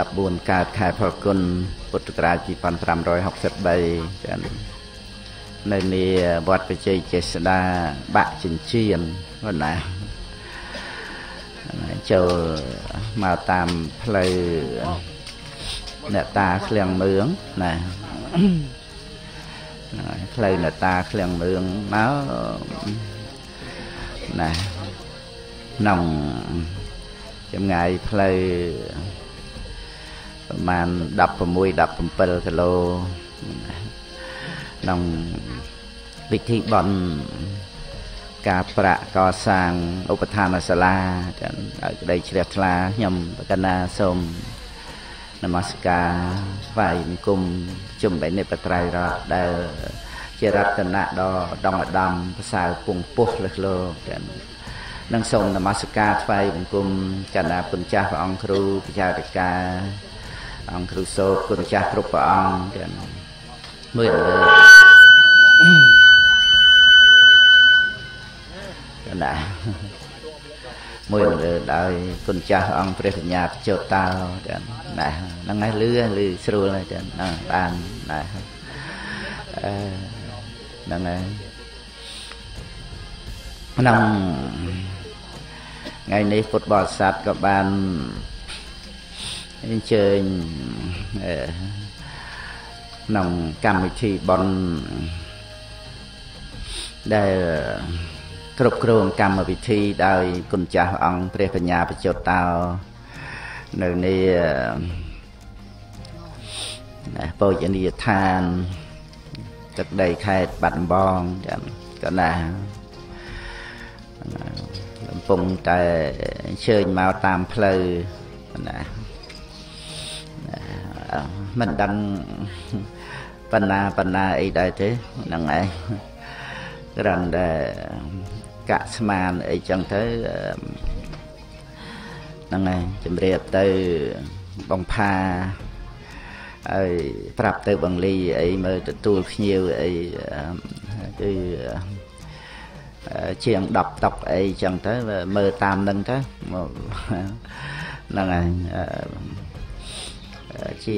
14កើតខែផលគុណពុទ្ធសករាជ2563ចានៅនីវត្តបច្ច័យចេស្តាបាក់ចិញ្ចៀនប៉ុណ្ណាចូលមកតាមផ្លូវអ្នកតាឃ្លាំងមឿងណាផ្លូវអ្នកតាឃ្លាំងមឿងមកណាក្នុងចម្ងាយផ្លូវ ប្រហែល16 17គីឡូក្នុងពិធីបន់ការប្រាក់កសាងឧបឋានសាលាចឹងឲ្យក្តីជ្រះថ្លាខ្ញុំបកណាសូមនមស្ការថ្វាយបង្គំជំបីនិបត្រៃរតដែលជារតនៈដ៏ដងឧត្តមប្រសើរពងពោះលឹះលោចឹងនឹងសូមនមស្ការថ្វាយបង្គំកណ្ដាពុនចាស់ព្រះអង្គគ្រូពិចារិកា អង្គគ្រូសោតគុណចាស់គ្រប់ព្រះអង្គចឹងមើលលើកណ្ដាមួយលើដោយគុណចាស់អង្គព្រះកញ្ញាចោតតោចឹងណាហ្នឹងហើយលឺលឺស្រួលហើយចឹងណាបានណាអឺហ្នឹងហើយក្នុងថ្ងៃនេះពុទ្ធបរិស័ទក៏បាន អញ្ជើញក្នុងកម្មវិធីបន់ដែលគ្រប់គ្រងកម្មវិធីដោយគុណចាស់អង្គព្រះបញ្ញាបច្ចុតតោនៅនេះណាបូជនីយដ្ឋានទឹកដីខេត្តបាត់ដំបងចាំក៏ណាកំពុងតែអញ្ជើញមកតាមផ្លូវណា មិនដឹងបណ្ណាបណ្ណាអីដែរទេហ្នឹងឯងគ្រាន់តែកាក់ស្មានអីចឹងទៅហ្នឹងហើយជំរាបទៅបងផាហើយប្រាប់ទៅបងលីអីមើលទទួលភ្ញៀវអីគឺជាង10តុកអីចឹងទៅមើលតាមនឹងទៅហ្នឹងហើយ ជា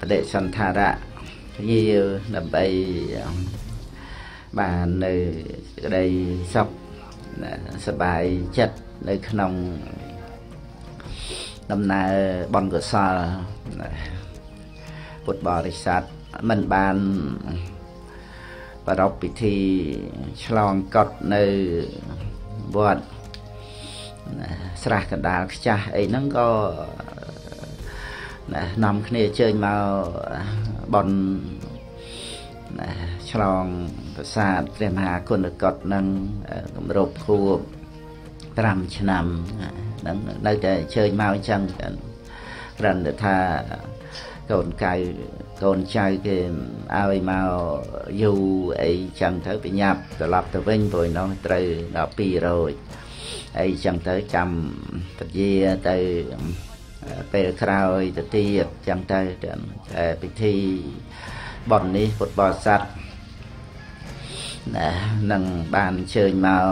បដិសន្ធារៈយាដើម្បីបាននៅក្តីសុខសบายចិត្តនៅក្នុងដំណើរបនកុសលពុទ្ធបរិស័ទមិនបានប្រពពិធីឆ្លងកត់នៅវត្តស្រះកណ្ដាលខ្ចាស់អីហ្នឹងក៏ ណានាំគ្នាជើញមកបនណាឆ្លងប្រាសាទព្រះមហាគុណកតនឹងគម្រប់ខួប5ឆ្នាំហ្នឹងនៅតែជើញមកអញ្ចឹងគ្រាន់តែថាកូនកៅកូនចៅគេឲ្យមកយូរអីចឹងទៅបញ្ញាប់ត្រឡប់ទៅវិញព្រោះនោះត្រូវដល់200អីចឹងទៅចាំពជាទៅ ពេលក្រោយទៅទៀតចឹងទៅតែពិធីបន់នេះពុទ្ធបរិស័ទណានឹងបានអញ្ជើញមក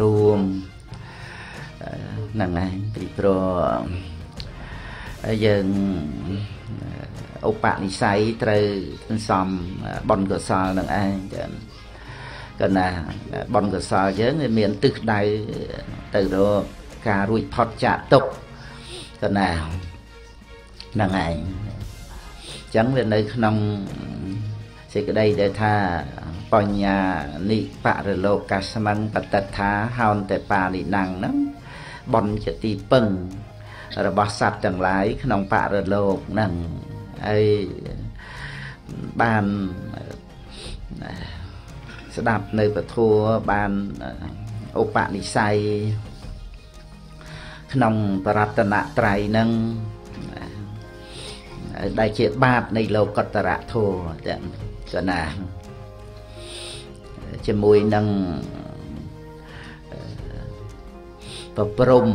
រួមហ្នឹងហើយពីព្រោះយើងឧបនិស្ស័យត្រូវសន្សំបនកុសលនឹងឯងចឹងក៏ណាបនកុសលយើងវាមានទិសដៅទៅរកការរួចផុតចាកទុក្ខ ក៏ណាហ្នឹងឯងចឹងវានៅក្នុងសេចក្តីដែលថាបញ្ញានិបរលោកកាស្មੰបតិថាហោនតែបានិណੰហ្នឹងបនជាទីពឹង របស់សត្វទាំងឡាយក្នុងបរលោកហ្នឹងហើយបានស្ដាប់នៅពធัวបានឧបនិស្ស័យ ក្នុងបរតនត្រ័យហ្នឹងដែលជាបាតនៃលោកតរៈធម៌ទាំងកណាជាមួយនឹងប្រព្រំ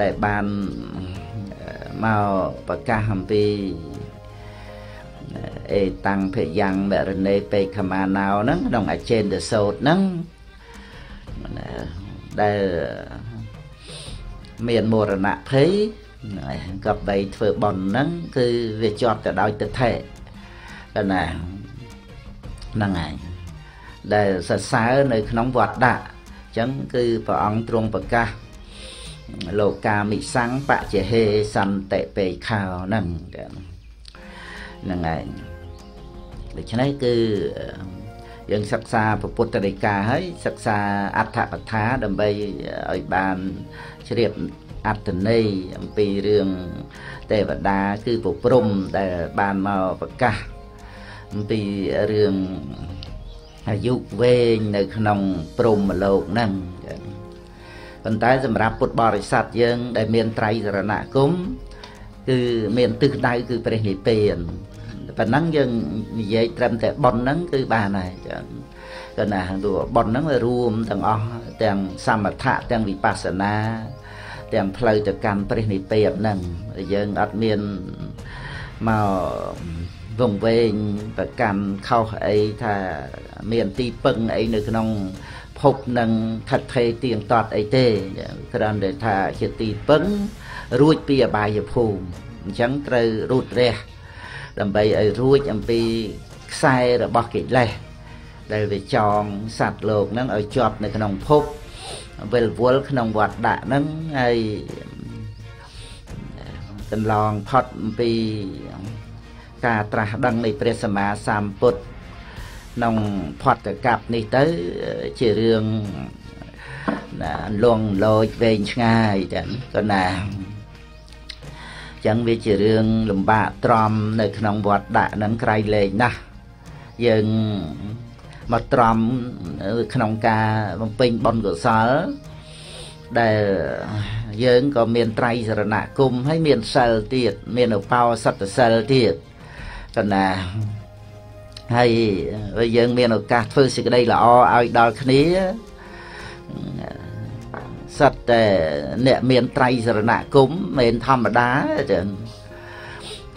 ដែលបានមកប្រកាសអំពីអេតាំងភយ៉ាងមរណេពេកខមាណោហ្នឹងក្នុងអចេនទសោតហ្នឹងដែល មានមរណភ័យហើយក៏បីធ្វើបន់ហ្នឹងគឺវាជាប់ទៅដោយទិដ្ឋិកណាហ្នឹងហើយដែលសរសើរនៅក្នុងវត្តដាក់អញ្ចឹងគឺព្រះអង្គទ្រង់ប្រកាសលោកាមិសੰបច្ចហេសន្តិពេខោហ្នឹងហ្នឹងហើយដូច្នេះគឺ យើងសិក្សាពុទ្ធដីកាហើយសិក្សាអត្ថកថាដើម្បីឲ្យបានជ្រាបអត្តន័យអំពីរឿងទេវតា គឺពុព្រំដែលបានមកប្រកាសអំពីរឿងអាយុវែងនៅក្នុងព្រំលោកហ្នឹងប៉ុន្តែសម្រាប់ពុទ្ធបរិស័ទយើង ដែលមានត្រៃសរណគមគឺមានទិសដៅគឺព្រះនិព្វាន ប៉ុណ្ណឹងយើងនិយាយត្រឹមតែប៉ុនហ្នឹងគឺបានហើយចា៎ក៏ណាព្រោះប៉ុនហ្នឹងវារួមទាំងអស់ទាំងសមថៈទាំងវិបស្សនាទាំងផ្លូវទៅកាន់ព្រះនិព្វានហ្នឹងយើងអត់មានមកវងវែងប្រកាន់ខុសអីថាមានទីពឹងអីនៅក្នុងភពនឹងថិតថេរទៀងទាត់អីទេគ្រាន់តែថាជាទីពឹងរួចពីអបាយភូមិអញ្ចឹងត្រូវរូតរះ ដើម្បីឲ្យរួចអំពីខ្សែរបស់កិលេសដែលវាចងសត្វលោកហ្នឹងឲ្យជាប់នៅក្នុងភពវិលវល់ក្នុងវត្តដាក់ហ្នឹងហើយកន្លងផុតអំពីការត្រាស់ដឹងនៃព្រះសម្មាសម្ពុទ្ធក្នុងផតកັບនេះទៅជារឿងណាលងលោចវែងឆ្ងាយចឹងក៏ណា ចឹងវាជារឿងលំបាកទ្រាំនៅក្នុងវត្តដាក់នឹងក្រៃលែងណាស់យើងមកទ្រាំក្នុងការបំពេញបុណ្យកុសលដែលយើងក៏មានត្រៃសរណគមហើយមានសិលទៀតមានឧបោសថសិលទៀតកណាហើយយើងមានឱកាសធ្វើសេចក្តីល្អឲ្យដល់គ្នា សិតតែអ្នកមានត្រៃសរណគមមិនធម្មតាចឹង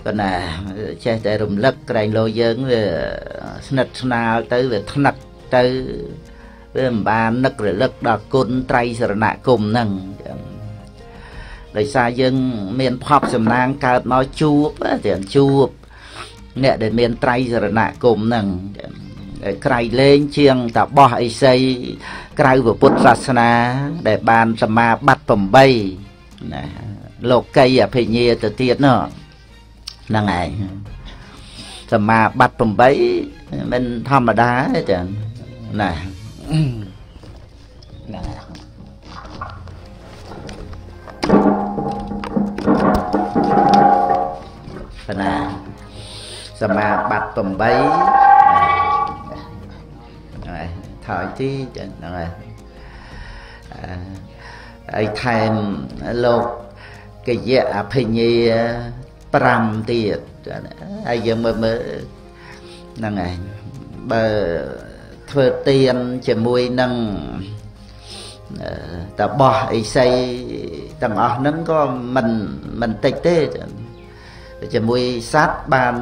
ប៉ុន្តែចេះតែរំលឹកក្រែងលោយើងវាស្និទ្ធស្នាលទៅវាថ្នឹកទៅវាមិនបាននឹករលឹកដល់គុណត្រៃសរណគមហ្នឹងចឹងដោយសារយើងមានផប់សំណាងកើតមកជួបចឹងជួបអ្នកដែលមានត្រៃសរណគមហ្នឹង ក្រៃលែងជាងតបោះអិសីក្រៅពុទ្ធសាសនា ដែលបានសមាបត្តិ8ណាលោកីអភិញ្ញាទៅទៀតនោះហ្នឹងឯងសមាបត្តិ8មិនធម្មតាទេចាណាណាណាសមាបត្តិ8ហ្នឹង ថយទីចឹងហ្នឹងហើយអីថែមលោកកយៈអភិញ្ញា5ទៀតហើយយើងមើលមើលហ្នឹងឯងបើធ្វើទៀនជាមួយនឹងតបោះអីសីទាំងអស់ហ្នឹងក៏មិនមិនតិចទេចាជាមួយសត្វបាន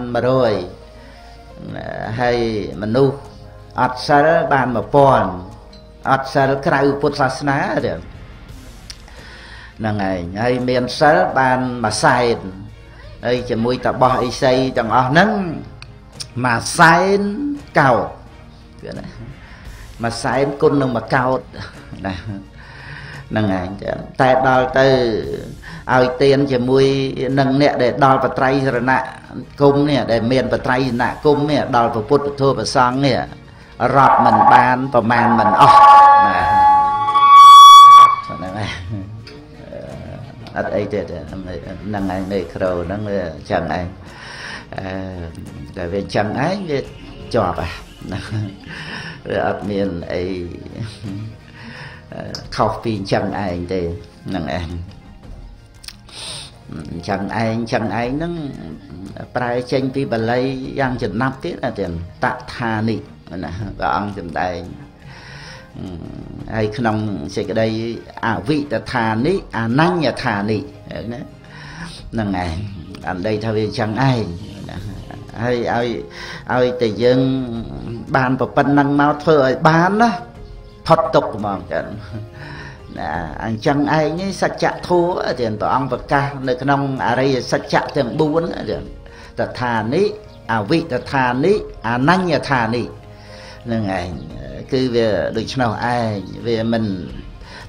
100ហើយមនុស្ស អត់សិលបាន1000អត់សិលក្រៅពុទ្ធសាសនាទេហ្នឹងឯងហើយមានសិលបានមួយសែនហើយជាមួយតបោះអិសីទាំងអស់ហ្នឹងមួយសែនកោតគឺណាមួយសែនគុណនឹងមួយកោតណាហ្នឹងឯងតែដល់ទៅឲ្យទៀនជាមួយនឹងអ្នកដែលដល់បត្រៃសរណគុំនេះដែលមានបត្រៃសរណគុំនេះដល់ពុទ្ធពធប្រសង្ឃនេះ រាប់មិនបានប្រមាណមិនអស់ណាហ្នឹងហើយអត់អីទេហ្នឹងឯងមេក្រូហ្នឹងវាចឹងឯងអឺតែវាចឹងឯងវាជាប់ហ្នឹងវាអត់មានអីខុសពីចឹងឯងទេហ្នឹងឯងអញ្ចឹងឯងអញ្ចឹងឯងហ្នឹងប្រែចេញពីបាលីយ៉ាងចំណាប់ទៀតណាទៀតតថានិ ណាព្រះអង្គចម្ដែងហើយក្នុងសេចក្តីអវិតថានិអនញ្ញថានិណាហ្នឹងឯងអណ្ដីថាវាអញ្ចឹងឯងណាហើយឲ្យឲ្យតែយើងបានប្រពន្ធនឹងមកធ្វើឲ្យបានណាផុតទុកហ្មងចឹងណាអញ្ចឹងឯងនេះសច្ចធម៌ទៀតព្រះអង្គប្រកាសនៅក្នុងអរិយសច្ចៈទាំង4ទៀតតថានិអវិតថានិអនញ្ញថានិ នឹងឯងគឺវាដូច្នោះឯងវាមិន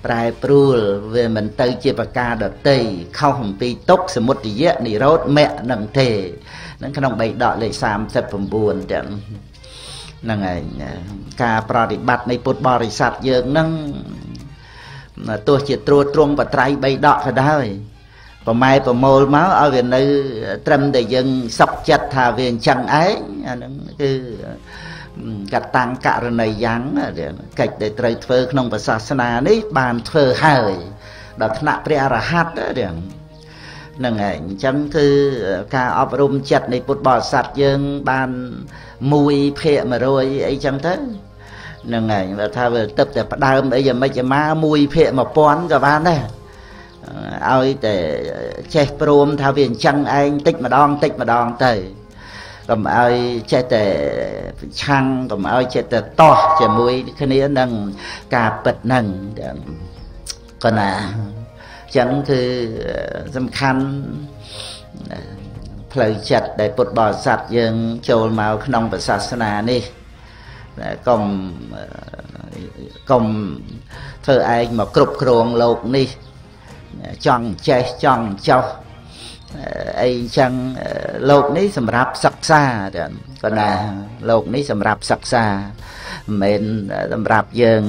ប្រែប្រួលវាមិនទៅជាប្រការដតីខុសអំពីទុកសមុទយៈនិរោធមគ្គនឹងទេនឹងក្នុងបៃដកលេខ39ចឹងហ្នឹងឯងការប្រតិបត្តិនៃពុទ្ធបរិស័ទយើងហ្នឹងទោះជាត្រួតត្រងបត្រៃបីដកក៏ដោយប្រម៉ែប្រមូលមកឲ្យវានៅ ត្រឹមតែយើងសុខចិត្តថាវាអញ្ចឹងឯងអាហ្នឹងគឺ កតាំងករណីយ៉ាងកិច្ចដែលត្រូវធ្វើក្នុងសាសនានេះបានធ្វើហើយដល់ថ្នាក់ព្រះអរហន្តរឿងហ្នឹងហើយអញ្ចឹងគឺការអប់រំចិត្តនៃពុទ្ធបរិស័ទយើងបាន1ភាគ100អីចឹងទៅហ្នឹងហើយបើថាវាទឹកតែផ្ដើមអីយ៉ាងម៉េចមក1ភាគ1000ក៏បានដែរឲ្យតែចេះព្រមថាវាអញ្ចឹងឯងតិចម្ដងតិចម្ដងទៅ កុំឲ្យចេះតែប្រឆាំងកុំឲ្យចេះតែតោះជាមួយគ្នានឹងការពិតហ្នឹងក៏ណាអញ្ចឹងគឺសំខាន់ផ្លូវចិត្តដែលពុទ្ធបរិស័ទយើងចូលមកក្នុងសាសនានេះកុំកុំធ្វើឯងមកគ្រប់គ្រងលោកនេះចង់ចេះចង់ចោះ អីចឹងលោកនេះសម្រាប់សិក្សាក៏ណាលោកនេះសម្រាប់សិក្សាមិនមែនសម្រាប់យើង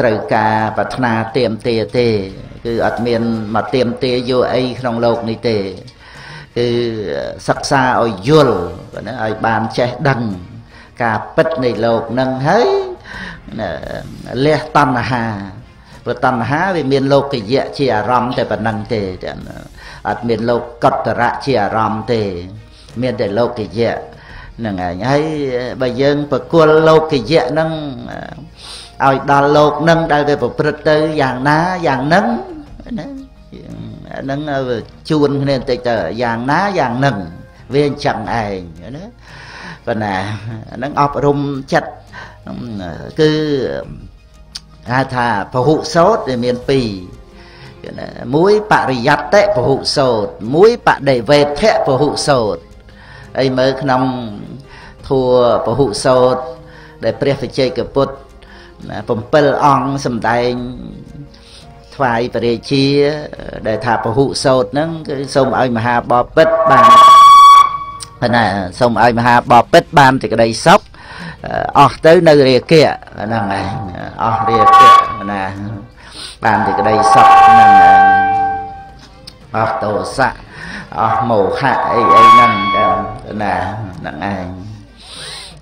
ត្រូវការប្រាថ្នាទៀមទាទេ គឺអត់មានមកទៀមទាយកអីក្នុងលោកនេះទេគឺសិក្សាឲ្យយល់ណាឲ្យបានចេះដឹង ការពិតនៃលោកនឹងហើយលះតណ្ហាព្រោះតណ្ហាវាមានលោកយៈជាអារម្មណ៍តែប៉ុណ្្នឹងទេ អត់មានលោកកតរៈជាអារម្មណ៍ទេ មានតែលោកយៈហ្នឹងឯងហើយបើយើងប្រគល់លោកយៈហ្នឹងឲ្យដល់លោកនឹងដែលទៅប្រព្រឹត្តទៅយ៉ាងណាយ៉ាងហ្នឹងណាហ្នឹងជួនគ្នាបន្តិចទៅយ៉ាងណាយ៉ាងហ្នឹងវាអញ្ចឹងឯងណាប៉ុន្តែហ្នឹងអប់រំចិត្តគឺហៅថាពហុសោតវាមាន2 មួយបរិយត្តពហុសោតមួយបដិវេធៈពហុសោតហើយមើលក្នុងធัวពហុសោតដែលព្រះវិជ័យកពុទ្ធ7អង្គសម្ដែងថ្វាយបរិជា ដែលថាពហុសោតហ្នឹងគឺសូមឲ្យមហាបពិតបានណាសូមឲ្យមហាបពិតបានសេចក្តីសុខអស់ទៅនៅរាគៈហ្នឹងឯងអស់រាគៈណា បានសេចក្តីសុខហ្នឹងអស់ទោសៈអស់មោហៈអីអីហ្នឹងណាហ្នឹងឯង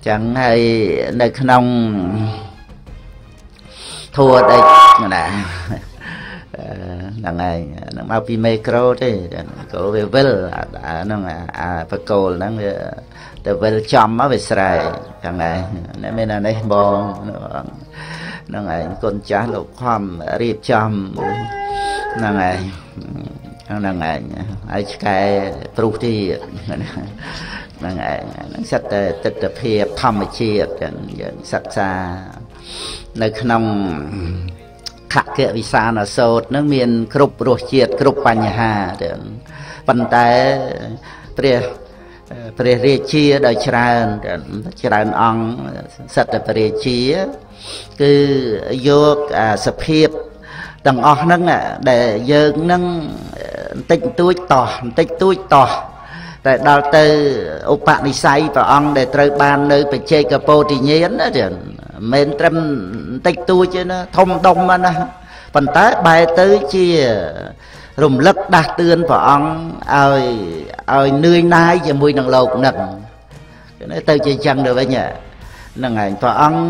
ចឹងហើយនៅក្នុងធัวដេចណាហ្នឹងហើយហ្នឹងមកពីមេក្រូទេកូវាវិលហ្នឹងអាបកូលហ្នឹងវាទៅវិលចំមកវាស្រែចឹងហើយមានអានេះបង ហ្នឹងហើយគុណចាស់លោកខំរៀបចំហ្នឹងហើយហ្នឹងហើយហើយឆ្កែព្រុសទៀតហ្នឹងឯងហ្នឹងសិតតែទស្សនភាពធម្មជាតិយើងសិក្សានៅក្នុងខកវិសានសោតនឹងមាន គ្រប់រសជាតិគ្រប់បញ្ហាទៅប៉ុន្តែព្រះព្រះរាជាដោយច្រើនច្រើនអង្គសិតតែព្រះរាជា គឺយកសភាពទាំងអស់ហ្នឹងដែលយើងនឹងបន្តិចបន្តួចតោះបន្តិចតួចតោះតែដល់ទៅឧបនិស្ស័យព្រះអង្គដែលត្រូវបាននៅបច្ចេកពោធិញ្ញាណណាចឹងមិនមែនត្រឹមបន្តិចតួចទេណាធំដុំណាប៉ុន្តែបែរទៅជារំលឹកដាស់តឿនព្រះអង្គឲ្យឲ្យនឿយណាយជាមួយនឹងលោកនឹងទៅជាចឹងទៅវិញហ្នឹងហើយព្រះអង្គ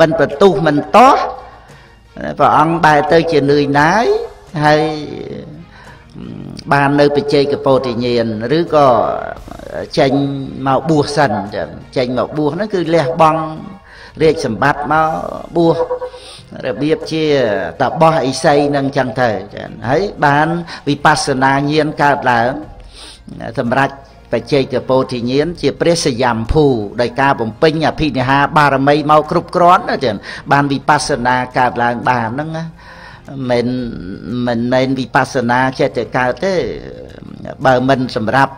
មិនបន្ទុះមិនតោះព្រះអង្គបែរទៅជានឿយណាយហើយបាននៅបច្ចេកពោធិញ្ញាណឬក៏ចេញមកបួសសិនចេញមកបួសហ្នឹងគឺលះបង់រាជសម្បត្តិមកបួសរបៀបជាតបោះអិសីនឹងចឹងទៅចា៎ហើយបានវិបស្សនាញាណកើតឡើងសម្រាប់ បច្ចេកពោធិញ្ញាណជាព្រះសយំភូដោយការបំពេញអភិនិហាបារមីមកគ្រប់គ្រាន់ណាចឹងបានវិបស្សនាកើតឡើងបានហ្នឹងណាមិនមិនមែនវិបស្សនាចេះតែកើតទេបើមិនសម្រាប់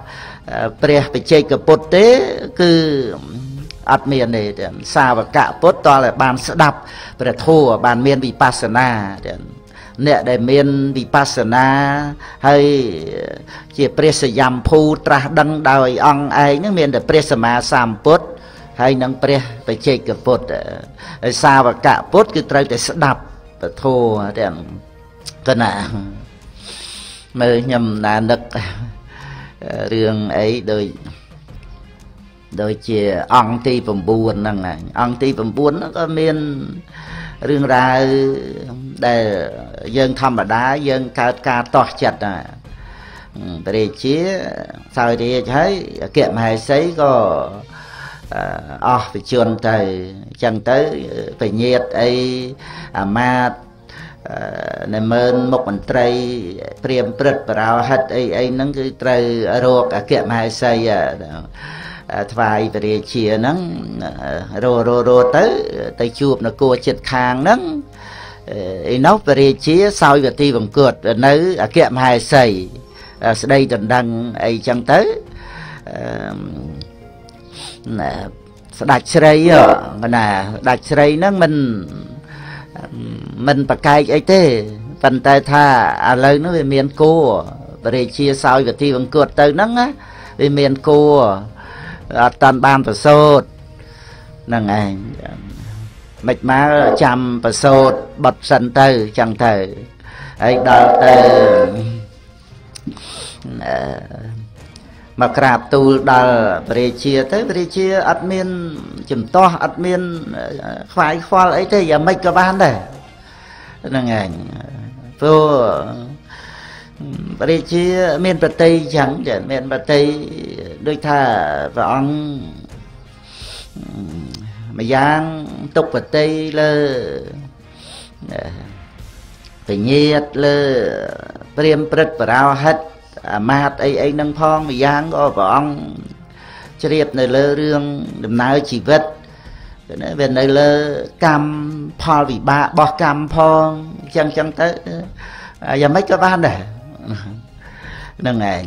ព្រះបច្ចេកពុទ្ធទេគឺអត់មានទេសាវកពុទ្ធតតែបានស្ដាប់ព្រះធម៌បានមានវិបស្សនា អ្នកដែលមានវិបស្សនាហើយជាព្រះសយំភូត្រាស់ដឹងដោយអង្គឯងនឹងមានតែព្រះសម្មាសម្ពុទ្ធហើយនឹងព្រះបច្ចេកពុទ្ធហើយសាវកពុទ្ធគឺត្រូវតែស្ដាប់ពធទាំងកណាមើលខ្ញុំណានឹករឿងអីដូចដូចជាអង្គទី9ហ្នឹងអង្គទី9ហ្នឹងក៏មាន រឿងរ៉ាវដែលយើងធម្មតាយើងកើតការតោះចិត្តណាព្រះរាជាសោយរាជហើយអគ្គមហេសីក៏អស់វិជនទៅអញ្ចឹងទៅបញ្ញាតអីអាមាត្យនៅមើលមុខមន្ត្រីព្រាមព្រឹទ្ធបរោហិតអីអីហ្នឹងគឺត្រូវរកអគ្គមហេសី ថ្វាយព្រះរាជាហ្នឹងរោរោរោទៅទៅជួបនគរចិត្តខាងហ្នឹងឯនោះព្រះរាជាសោយវទីបង្គត់នៅអគ្គមហេសីស្ដីដណ្ដឹងអីចឹងទៅស្ដាច់ស្រីណាស្ដាច់ស្រីហ្នឹងមិនមិនប្រកែកអីទេប៉ុន្តែថាឥឡូវនោះវាមានគួព្រះរាជាសោយវទីបង្គត់ទៅហ្នឹងវាមានគួ អត់តាន់បានប្រសូតហ្នឹងឯងមិនមកចាំប្រសូតបត់សិនទៅចឹងទៅហើយដល់ទៅមកក្រាបទូលដល់ព្រះរាជាទៅព្រះរាជាអត់មានចំទាស់អត់មានខ្វាយខ្វល់អីទេយ៉ាងម៉េចក៏បានដែរហ្នឹងឯងព្រោះ ព្រះរាជាមានប្រតិចឹងចាមានប្រតិដូចថាព្រះអង្គម្យ៉ាងទុកប្រតិលើពញាតលើព្រាមព្រឹទ្ធបរោហិតអាមាតអីអីនឹងផងម្យ៉ាងក៏ព្រះអង្គជ្រាបនៅលើរឿងដំណើរជីវិតណាវានៅលើកម្មផលវិបាករបស់កម្មផងអញ្ចឹងអញ្ចឹងទៅយ៉ាងម៉េចក៏បានដែរ ហ្នឹងឯង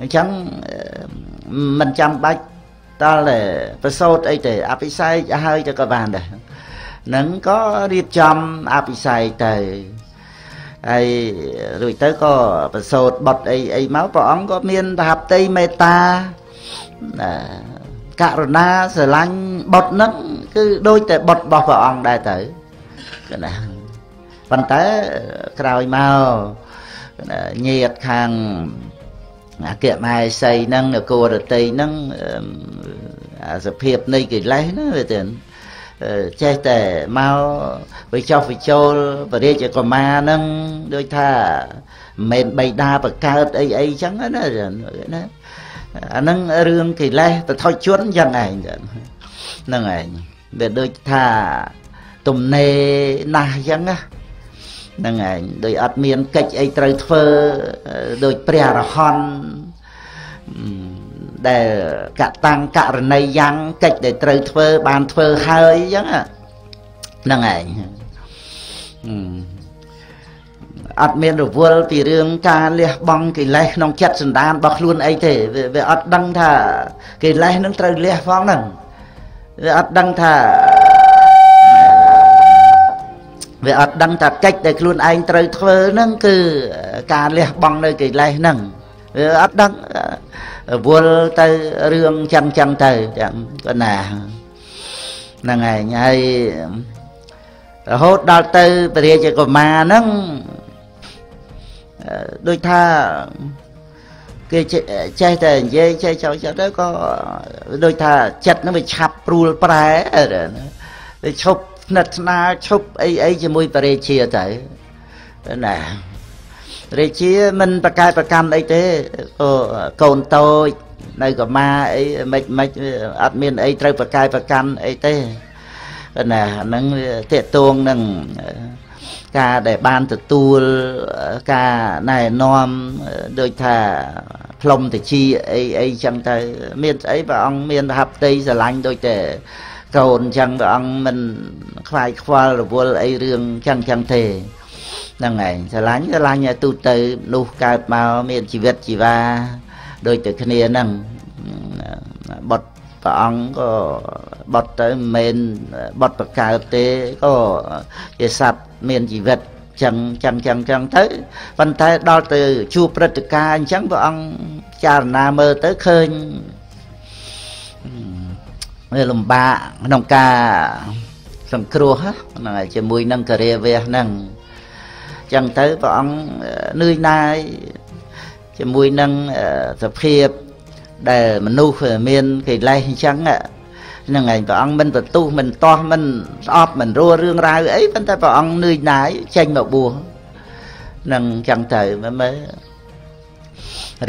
អញ្ចឹងមិនចាំបាច់តើប្រសូតអីទេអភិសេកហើយទៅក៏បានដែរនឹងក៏រៀបចំអភិសេកទៅហើយរួចទៅក៏ប្រសូតបុតអីអីមកព្រះអង្គក៏មានប្រហប្តីមេត្តាករុណាស្រឡាញ់បុតហ្នឹងគឺដូចតែបុតរបស់ព្រះអង្គដែរទៅណាប៉ុន្តែក្រោយមក ញាតខាងអគ្គមហេសីហ្នឹងនគររតីហ្នឹងសភាពនៃកិលេសណាវាទៅចេះតែមកវិចោះវិចូលបរិយាកុមារហ្នឹងដូចថាមិនមែនបៃតាបកើតអីអីចឹងណាណាអាហ្នឹងរឿងកិលេសទៅថុជជនចឹងឯងហ្នឹងឯងវាដូចថាទំនេរណាស់ចឹងណា ហ្នឹងឯងដូចអត់មានកិច្ចអីត្រូវធ្វើដូចព្រះអរហន្តដែលកតាំងករណីយ៉ាងកិច្ចដែលត្រូវធ្វើបានធ្វើហើយអញ្ចឹងហ្នឹងឯងអត់មានរវល់ពីរឿងការលះបង់កិលេសក្នុងចិត្តសន្តានរបស់ខ្លួនអីទេវាអត់ដឹងថាកិលេសនឹងត្រូវលះផងហ្នឹងវាអត់ដឹងថា វាអត់ដឹងថាកិច្ចដែលខ្លួនឯងត្រូវធ្វើហ្នឹងគឺការលះបង់នៅកិលេសហ្នឹងវាអត់ដឹងវល់ទៅរឿងចឹងចឹងទៅចឹងក៏ណាហ្នឹងឯងហើយរហូតដល់ទៅពរាជកុមារហ្នឹងដូចថាគេចេះតែនិយាយចេះចោលចិត្តទៅក៏ដូចថាចិត្តហ្នឹងវាឆាប់ព្រួលប្រែវាឈប់ ស្និទ្ធស្នាលឈប់អីអីជាមួយបរិជាទៅណារាជាមិនប្រកែប្រកម្មអីទេកូនតូចនៅកម្មាអីមិនមិនអត់មានអីត្រូវប្រកែប្រកម្មអីទេណាហ្នឹងតេតួងនឹងការដែលបានទទួលការណែនាំដូចថាផ្លុំតិចអីអីចឹងទៅ មានស្អីព្រះអង្គមានប្រហប្តីស្រឡាញ់ដូចតែ កូនចឹងព្រះអង្គមិនខ្វាយខ្វល់រវល់អីរឿងចឹងចឹងទេហ្នឹងឯងស្រឡាញ់ស្រឡាញ់ឲ្យទូទៅនោះកើតមកមានជីវិតជីវ៉ាដូចតែគ្នាហ្នឹងបុតព្រះអង្គក៏បុតទៅមិនមែនបុតបកើតទេក៏ជាសត្វមានជីវិតចឹងចឹងចឹងចឹងទៅប៉ុន្តែដល់ទៅជួបព្រឹត្តិការណ៍អញ្ចឹងព្រះអង្គចារណាមើលទៅឃើញ វាលំបាកក្នុងការសង្គ្រោះហ្នឹងហើយជាមួយនឹងករាវះហ្នឹងចឹងទៅព្រះអង្គនឿយណាយជាមួយនឹងសភាពដែលមនុស្សមានកិលេសអញ្ចឹងហ្នឹងឯងព្រះអង្គមិនបន្ទុះមិនតោះមិនស្អប់មិនរួរឿងរ៉ាវអីប៉ុន្តែព្រះអង្គនឿយណាយចេញមកបួសនឹងចឹងទៅមើល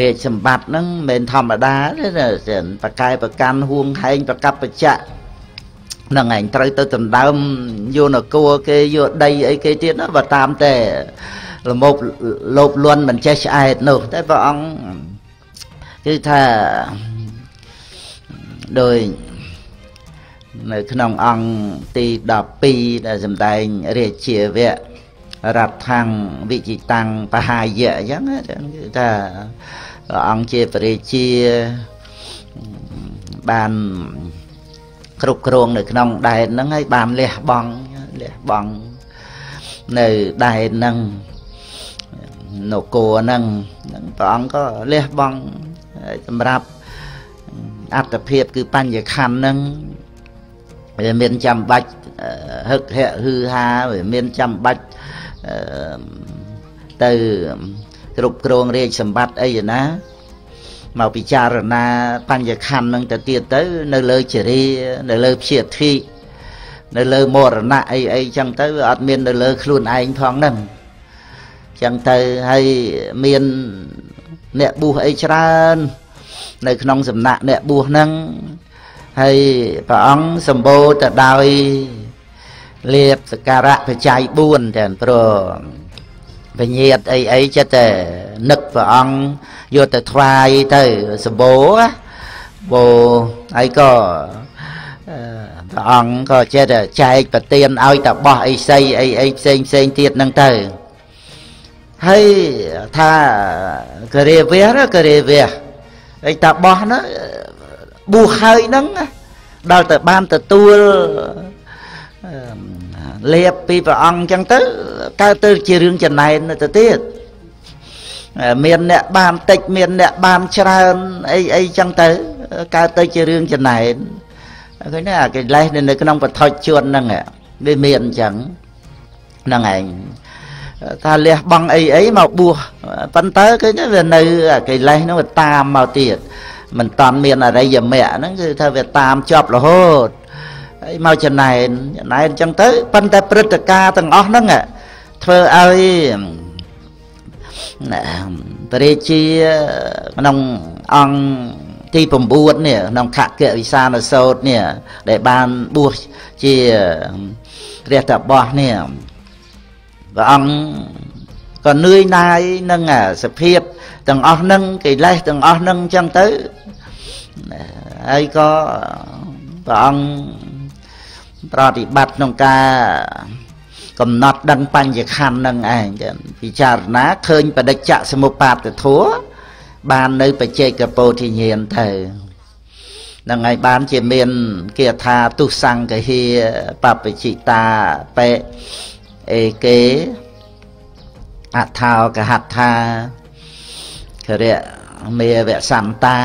រាជសម្បត្តិហ្នឹងមិនមែនធម្មតាទេបកែប្រកាន់ហួងហែងប្រកបបច្ចៈហ្នឹងឯងត្រូវទៅដណ្ដើមយកនគរគេយកដីអីគេទៀតណាបើតាមតែលមោបលោបលន់មិនចេះឆ្អែតនោះតែព្រះអង្គគឺថាដោយនៅក្នុងអង្គទី12ដែលសម្ដែងរាជាវៈ រដ្ឋាំងវិជិតាំងបហាយៈអញ្ចឹងគឺថាព្រះអង្គជាព្រះរាជាបានគ្រប់គ្រងនៅក្នុងដែនហ្នឹងហើយបានលះបង់លះបង់នៅដែនហ្នឹងនគរហ្នឹងព្រះអង្គក៏លះបង់សម្រាប់អត្តភាពគឺបញ្ញខណ្ឌហ្នឹងវាមានចាំបាច់ហឹកហៈហឺហាវាមានចាំបាច់ ទៅគ្រប់គ្រងរាជសម្បត្តិអីណាមកពិចារណាបញ្ញខណ្ឌនឹងទៅទៀតទៅ នៅលើចរិយានៅលើព្យាធិនៅលើមរណៈអីអីចឹងទៅវាអត់មាននៅលើខ្លួនឯងផងហ្នឹងចឹងទៅហើយមានអ្នកបួសអីច្រើន នៅក្នុងសំណាក់អ្នកបួសហ្នឹងហើយព្រះអង្គសម្បូរទៅដោយ លៀបសការៈបច្ច័យ4ចាព្រោះពញាតអីអីចិត្តតែនឹកព្រះអង្គយកទៅថ្វាយទៅសម្បូរបូហើយក៏ព្រះអង្គក៏ចេះតែចែកប្រទានឲ្យតបោះអីសីអីអីផ្សេងផ្សេងទៀតហ្នឹងទៅហើយថាករាវះករាវះហើយតបោះហ្នឹងបួសហើយហ្នឹងដល់ទៅបានទទួល លៀបពីព្រះអង្គអញ្ចឹងទៅកើតទៅជារឿងចំណែនទៅទៀតមានអ្នកបានតិចមានអ្នកបានច្រើនអីអីចឹងទៅកើតទៅជារឿងចំណែនឃើញទេអាកិលេសនៅក្នុងបឋិជនហ្នឹងវាមានអញ្ចឹងហ្នឹងឯងថាលះបង់អីអីមកបួសប៉ុន្តែឃើញវានៅអាកិលេសហ្នឹងវាតាមមកទៀតមិនតាន់មានអរិយមគ្គហ្នឹងគឺថាវាតាមជាប់រហូត ហើយមកចំណែនចំណែនអញ្ចឹងទៅប៉ុន្តែព្រឹត្តិការណ៍ទាំងអស់ហ្នឹងធ្វើឲ្យព្រះរាជាក្នុងអង្គទី9នេះក្នុងខកវិសានសោតនេះដែលបានបួសជាព្រះតបោះនេះព្រះអង្គក៏នឿយណាយនឹងសភាពទាំងអស់នឹងកិលេសទាំងអស់នឹងអញ្ចឹងទៅហើយក៏ព្រះអង្គ ប្រតិបត្តិក្នុងការកំណត់ដឹងបញ្ញខណ្ឌនឹងឯងពិចារណាឃើញបដិច្ចសមុបាទធัวបាននៅបច្ចេកពោធិញ្ញាណទៅនឹងហើយបានជាមានគាថាទុសង្កហិបពជិតាបេអេកេអថោកហដ្ឋាគរៈមេវសន្តា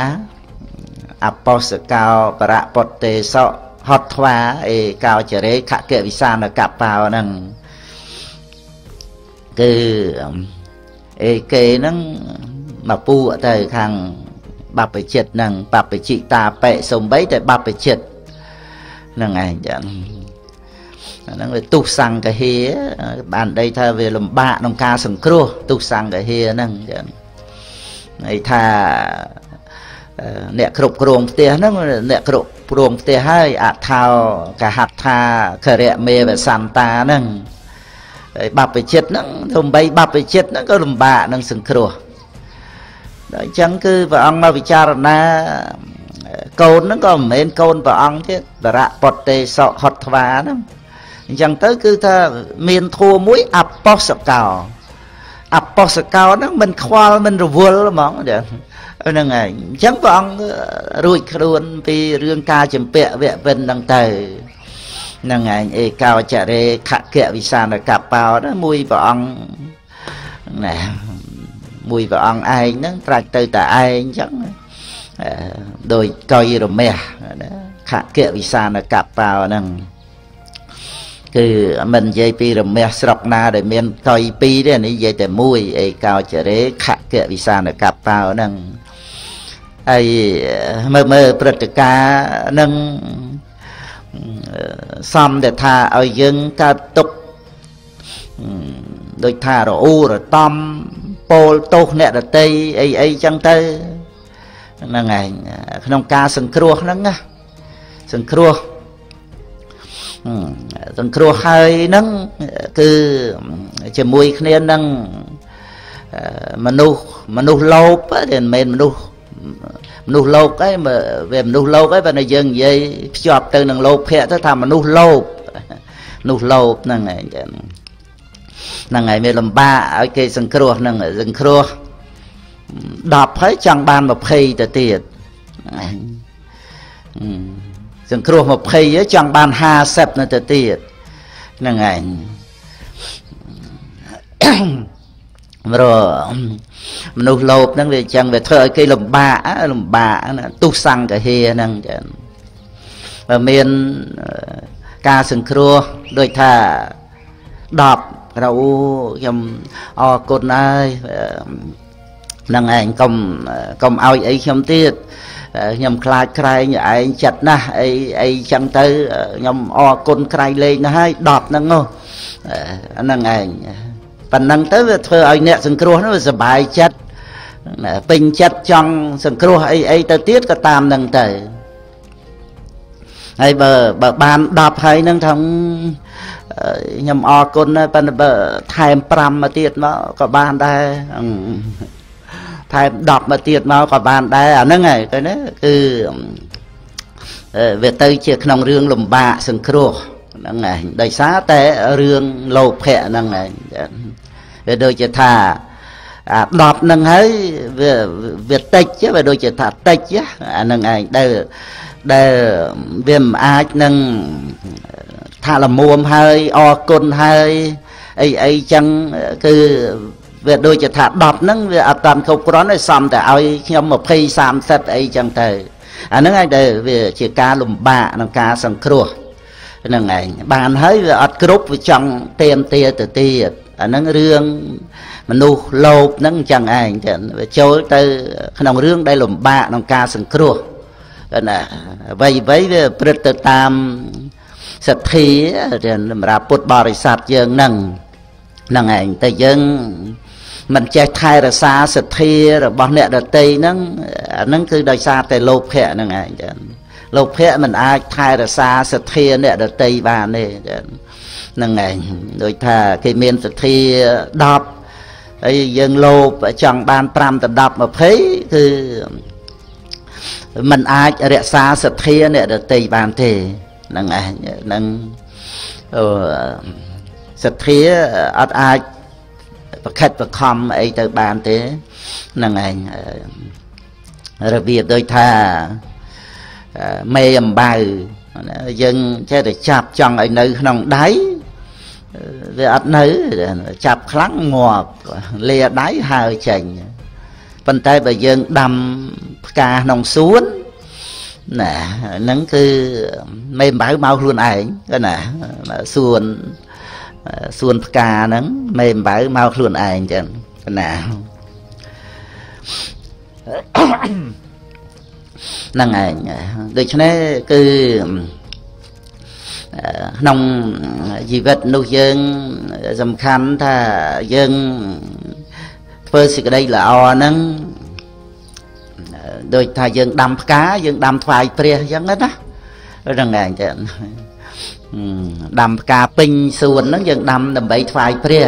អបោសកោបរៈពុតេសោ ហត់ថ្វាអេកោចរេខកវិសានកបោហ្នឹងគឺអេគេហ្នឹងមកពូទៅខាងបព្វជិតហ្នឹងបព្វជិតាបេសំបីតែបព្វជិតហ្នឹងឯងចឹងហ្នឹងវាទុសង្កហេបានដីថាវាលំបាកក្នុងការសង្គ្រោះទុសង្កហេហ្នឹងចឹងន័យថា អ្នកគ្រប់គ្រងផ្ទះហ្នឹងអ្នកគ្រប់គ្រងផ្ទះហើយអថោកហត្ថាខរៈមេវសន្តាហ្នឹងហើយបព្វជិតហ្នឹងទំបីបព្វជិតហ្នឹងក៏លំបាកនឹងសង្គ្រោះដល់អញ្ចឹងគឺព្រះអង្គមកពិចារណាកូនហ្នឹងក៏មិនមែនកូនព្រះអង្គទៀតបរៈពតទេសហត់ថ្វាហ្នឹងអញ្ចឹងទៅគឺថាមានធัวមួយអបោសកោអបោសកោហ្នឹងមិនខ្វល់មិនរវល់ហ្មងចា ហ្នឹងហើយអញ្ចឹងព្រះអង្គរួចខ្លួនពីរឿងការចម្ពាក់វគ្គវិនហ្នឹងទៅហ្នឹងឯងអេកោចរេខកៈវិសានកបោណាមួយព្រះអង្គណែមួយព្រះអង្គឯងហ្នឹងត្រាច់ទៅតែឯងអញ្ចឹងដោយកុយរមាសណាខកៈវិសានកបោហ្នឹងគឺមិននិយាយពីរមាសស្រុកណាដែលមានកុយពីរទេនេះនិយាយតែមួយអេកោចរេខកៈវិសានកបោហ្នឹង ហើយមើលមើលព្រឹត្តិការណ៍នឹងសំតែថាឲ្យយើងកើតទុកដូចថារអ៊ូរតំពោលទោសអ្នកដតីអីអីចឹងទៅហ្នឹងឯងក្នុងការសង្គ្រោះហ្នឹងណាសង្គ្រោះសង្គ្រោះហើយហ្នឹងគឺជាមួយគ្នានឹងមនុស្សមនុស្សលោភតែមិនមែនមនុស្ស មនុស្សលោកឯងវាមនុស្សលោកឯងបើយើងនិយាយភ្ជាប់ទៅនឹងលោភៈទៅថាមនុស្សលោភមនុស្សលោភហ្នឹងឯងហ្នឹងហើយមានលំបាកឲ្យគេសង្គ្រោះហ្នឹងសង្គ្រោះ10ហើយចង់បាន20ទៅទៀតសង្គ្រោះ20ចង់បាន50នៅទៅទៀតហ្នឹងឯងមរ មនុស្សលោភហ្នឹងវាអញ្ចឹងវាធ្វើឲ្យគេលំបាកលំបាកណាទុសង្កហេហ្នឹងចឹងបើមានការសង្គ្រោះដូចថា10ក្រៅខ្ញុំអរគុណហើយនឹងឯងកុំកុំឲ្យអីខ្ញុំទៀតខ្ញុំខ្លាចក្រែងឯងចិត្តណាស់អីអីចឹងទៅខ្ញុំអរគុណក្រែងលេងណាស់ហើយ10ហ្នឹងនោះហ្នឹងឯង ប៉ុណ្ណឹងទៅវាធ្វើឲ្យអ្នកសង្គ្រោះនោះវាសុបាយចិត្តពេញចិត្តចង់សង្គ្រោះអីអីទៅទៀតក៏តាមនឹងទៅហើយបើបើបាន10ហើយនឹងថាខ្ញុំអរគុណហើយប៉ុន្តែបើថែម5មកទៀតមកក៏បានដែរថែម10មកទៀតមកក៏បានដែរអាហ្នឹងហើយឃើញទេគឺវាទៅជាក្នុងរឿងលំបាកសង្គ្រោះ ហ្នឹងឯងដោយសារតែរឿងលោភៈហ្នឹងឯងវាដូចជាថាអា10ហ្នឹងហើយវាវាតិចវាដូចជាថាតិចអាហ្នឹងឯងដែលដែលវាមិនអាចនឹងថាលមួមហើយអរគុណហើយអីអីចឹងគឺវាដូចជាថា10ហ្នឹងវាអត់តាន់គ្រប់គ្រាន់ទេសំតែឲ្យខ្ញុំ20 30អីចឹងទៅអាហ្នឹងឯងដែលវាជាការលំបាកក្នុងការសង្គ្រោះ ហ្នឹងឯងបានហើយវាអត់គ្រប់វាចង់ទៀមទាទៅទៀតអាហ្នឹងរឿងមនុស្សលោភហ្នឹងអញ្ចឹងឯងទៅវាចូលទៅក្នុងរឿងដែលលំបាកក្នុងការសង្គ្រោះណាអ្វីអ្វីវាព្រឹត្តទៅតាមសទ្ធាសម្រាប់ពុទ្ធបរិស័ទយើងហ្នឹងហ្នឹងឯងតែយើងមិនចេះថែរក្សាសទ្ធារបស់អ្នកដតីហ្នឹងអាហ្នឹងគឺដោយសារតែលោភៈហ្នឹងឯងចឹង លោភៈមិនអាចថែរក្សាសទ្ធាអ្នកដតីបានទេចឹងហ្នឹងឯងដូចថាគេមានសទ្ធា10ហើយយើងលោភចង់បាន5ទៅ10 20គឺมันអាចរក្សាសទ្ធាអ្នកដតីបានទេហ្នឹងឯងហ្នឹងសទ្ធាអត់អាចប្រខិតប្រខំអីទៅបានទេហ្នឹងឯងរបៀបដូចថា មេអំបៅយើងចេះតែចាប់ចង់ឲ្យនៅក្នុងដៃវាអត់នៅចាប់ខ្លាំងងាប់លាដៃហើចេញប៉ុន្តែបើយើងដាំផ្កាក្នុងសួនណាហ្នឹងគឺមេអំបៅមកខ្លួនឯងក៏ណាសួនសួនផ្កាហ្នឹងមេអំបៅមកខ្លួនឯងចឹងណា ហ្នឹងឯងដូច្នេះគឺក្នុងជីវិតនោះយើងសំខាន់ថាយើងធ្វើសេចក្តីល្អហ្នឹងដូចថាយើងដាំផ្កាយើងដាំថ្វាយព្រះអញ្ចឹងណាហ្នឹងឯងចឹងដាំផ្កាពេញសួនហ្នឹងយើងដាំដើម្បីថ្វាយព្រះ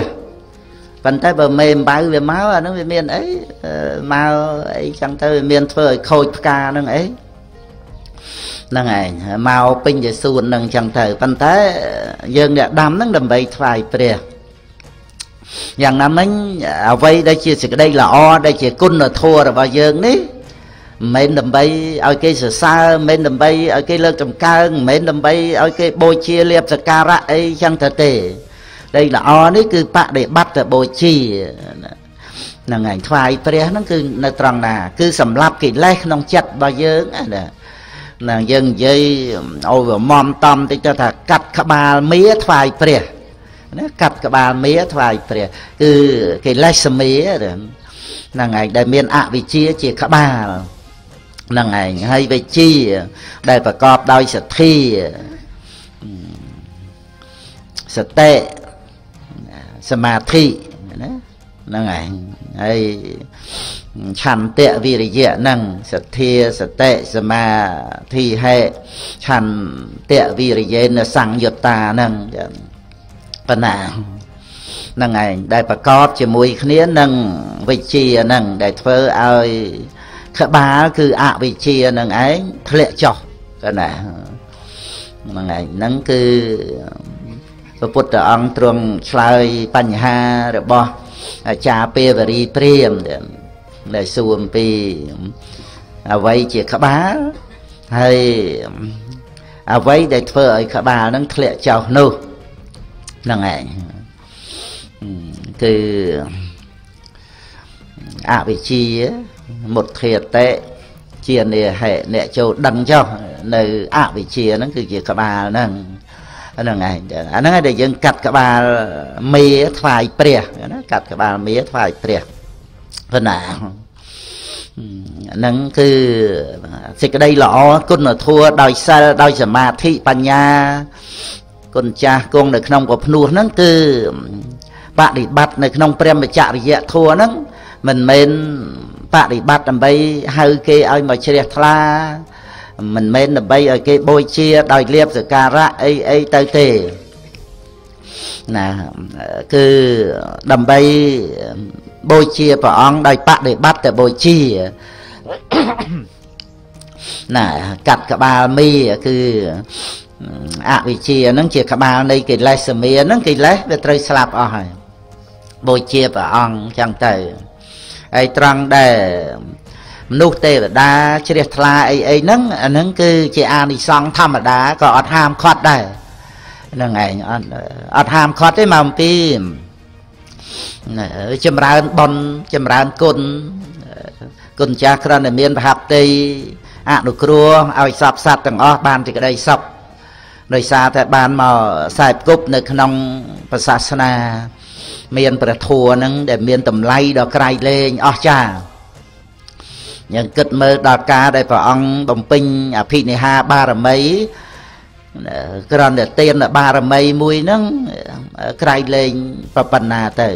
ប៉ុន្តែបើមេអំបៅវាមកអាហ្នឹងវាមានអីមកអីចឹងទៅវាមានធ្វើឲ្យខូចផ្កាហ្នឹងអីហ្នឹងឯងមកពេញជាសួនហ្នឹងចឹងទៅប៉ុន្តែយើងអ្នកដាំហ្នឹងដើម្បីថ្វាយព្រះយ៉ាងណាមិញអ្វីដែលជាសេចក្តីល្អដែលជាគុណធម៌របស់យើងនេះមិនមែនដើម្បីឲ្យគេសរសើរមិនមែនដើម្បីឲ្យគេលើកតម្កើងមិនមែនដើម្បីឲ្យគេបូជាលៀបសក្ការៈអីចឹងទៅទេ ដែលល្អនេះគឺបដិបត្តិបូជាហ្នឹងហើយថ្វាយព្រះហ្នឹងគឺនៅត្រង់ណា គឺសម្រាប់កិលេសក្នុងចិត្តរបស់យើងណាណាយើងនិយាយឲ្យវាមមតំតិចទៅថាកាត់ក្បាលមៀថ្វាយព្រះណាកាត់ក្បាលមៀថ្វាយព្រះ គឺកិលេសមៀហ្នឹងឯងដែលមានអវិជ្ជាជាក្បាលហ្នឹងឯងហើយវិជ្ជា ដែលប្រកបដោយសទ្ធាសតិ សមាធិណាហ្នឹងឯងហើយឆន្ទៈវិរិយៈហ្នឹងសទ្ធាសតិសមាធិហេឆន្ទៈវិរិយេនសង្យុត្តាហ្នឹងប៉ុណ្ណាហ្នឹងឯងដែលប្រកបជាមួយគ្នានឹងវិជ្ជាហ្នឹងដែលធ្វើឲ្យក្បាលគឺអវិជ្ជានឹងឯងធ្លាក់ចុះកណាហ្នឹងឯងហ្នឹងគឺ ព្រះពុទ្ធអង្គទ្រង់ឆ្លើយបញ្ហារបស់អាចារ្យពេវរីព្រាមដែលសួរអំពីអ្វីជាក្បាលហើយអ្វីដែលធ្វើឲ្យក្បាលនឹងធ្លាក់ចុះនោះហ្នឹងឯងគឺអវិជ្ជាមុទ្ធាតេជានិហេអ្នកចូលដឹងចុះនៅអវិជ្ជាហ្នឹងគឺជាក្បាលហ្នឹង ហ្នឹងឯងអាហ្នឹងឯងដែលយើងកាត់ក្បាលមេថ្វាយព្រះណាកាត់ក្បាលមេថ្វាយព្រះប៉ុណ្ណាហ្នឹងគឺសេចក្តីល្អគុណធម៌ដោយសិលដោយសមាធិបញ្ញាគុណចាស់គង់នៅក្នុងប្រភ្នោះហ្នឹងគឺបដិបត្តិនៅក្នុងព្រះមច្ចរិយធម៌ហ្នឹងមិនមែនបដិបត្តិដើម្បីហៅគេឲ្យមកជ្រះថ្លា មិនមែនដើម្បីឲ្យគេបូជាដោយលៀបសក្ការៈអីអីទៅទេណាគឺដើម្បីបូជាព្រះអង្គដោយបដិបត្តិទៅបូជាណាកាត់ក្បាលមីគឺអវិជ្ជាហ្នឹងជាក្បាលនៃកិលេសសមាហ្នឹងកិលេសវាត្រូវស្លាប់អស់ហើយបូជាព្រះអង្គចឹងទៅហើយត្រង់ដែល មនុស្សទេវតាជ្រះថ្លាអីអីហ្នឹងអាហ្នឹងគឺជាអានិសង្សធម្មតាក៏អត់ហាមឃាត់ដែរហ្នឹងឯងអត់អត់ហាមឃាត់ទេមកអំពីចម្រើនបុណ្យចម្រើនគុណគុណចាស់គ្រាន់តែមានប្រហាប់តីអនុគ្រោះឲ្យសពសត្វទាំងអស់បានសេចក្តីសុខដោយសារតែបានមកខ្សែគប់នៅក្នុងព្រះសាសនា មានព្រះធัวនឹងដែលមានតម្លៃដ៏ក្រៃលែងអស្ចារ្យ យើងគិតមើលដល់ការដែលព្រះអង្គបំពេញអភិនិហាបារមីក្រំតែទានបារមីមួយហ្នឹងក្រៃលែងប្រប៉ុណ្ណាទៅ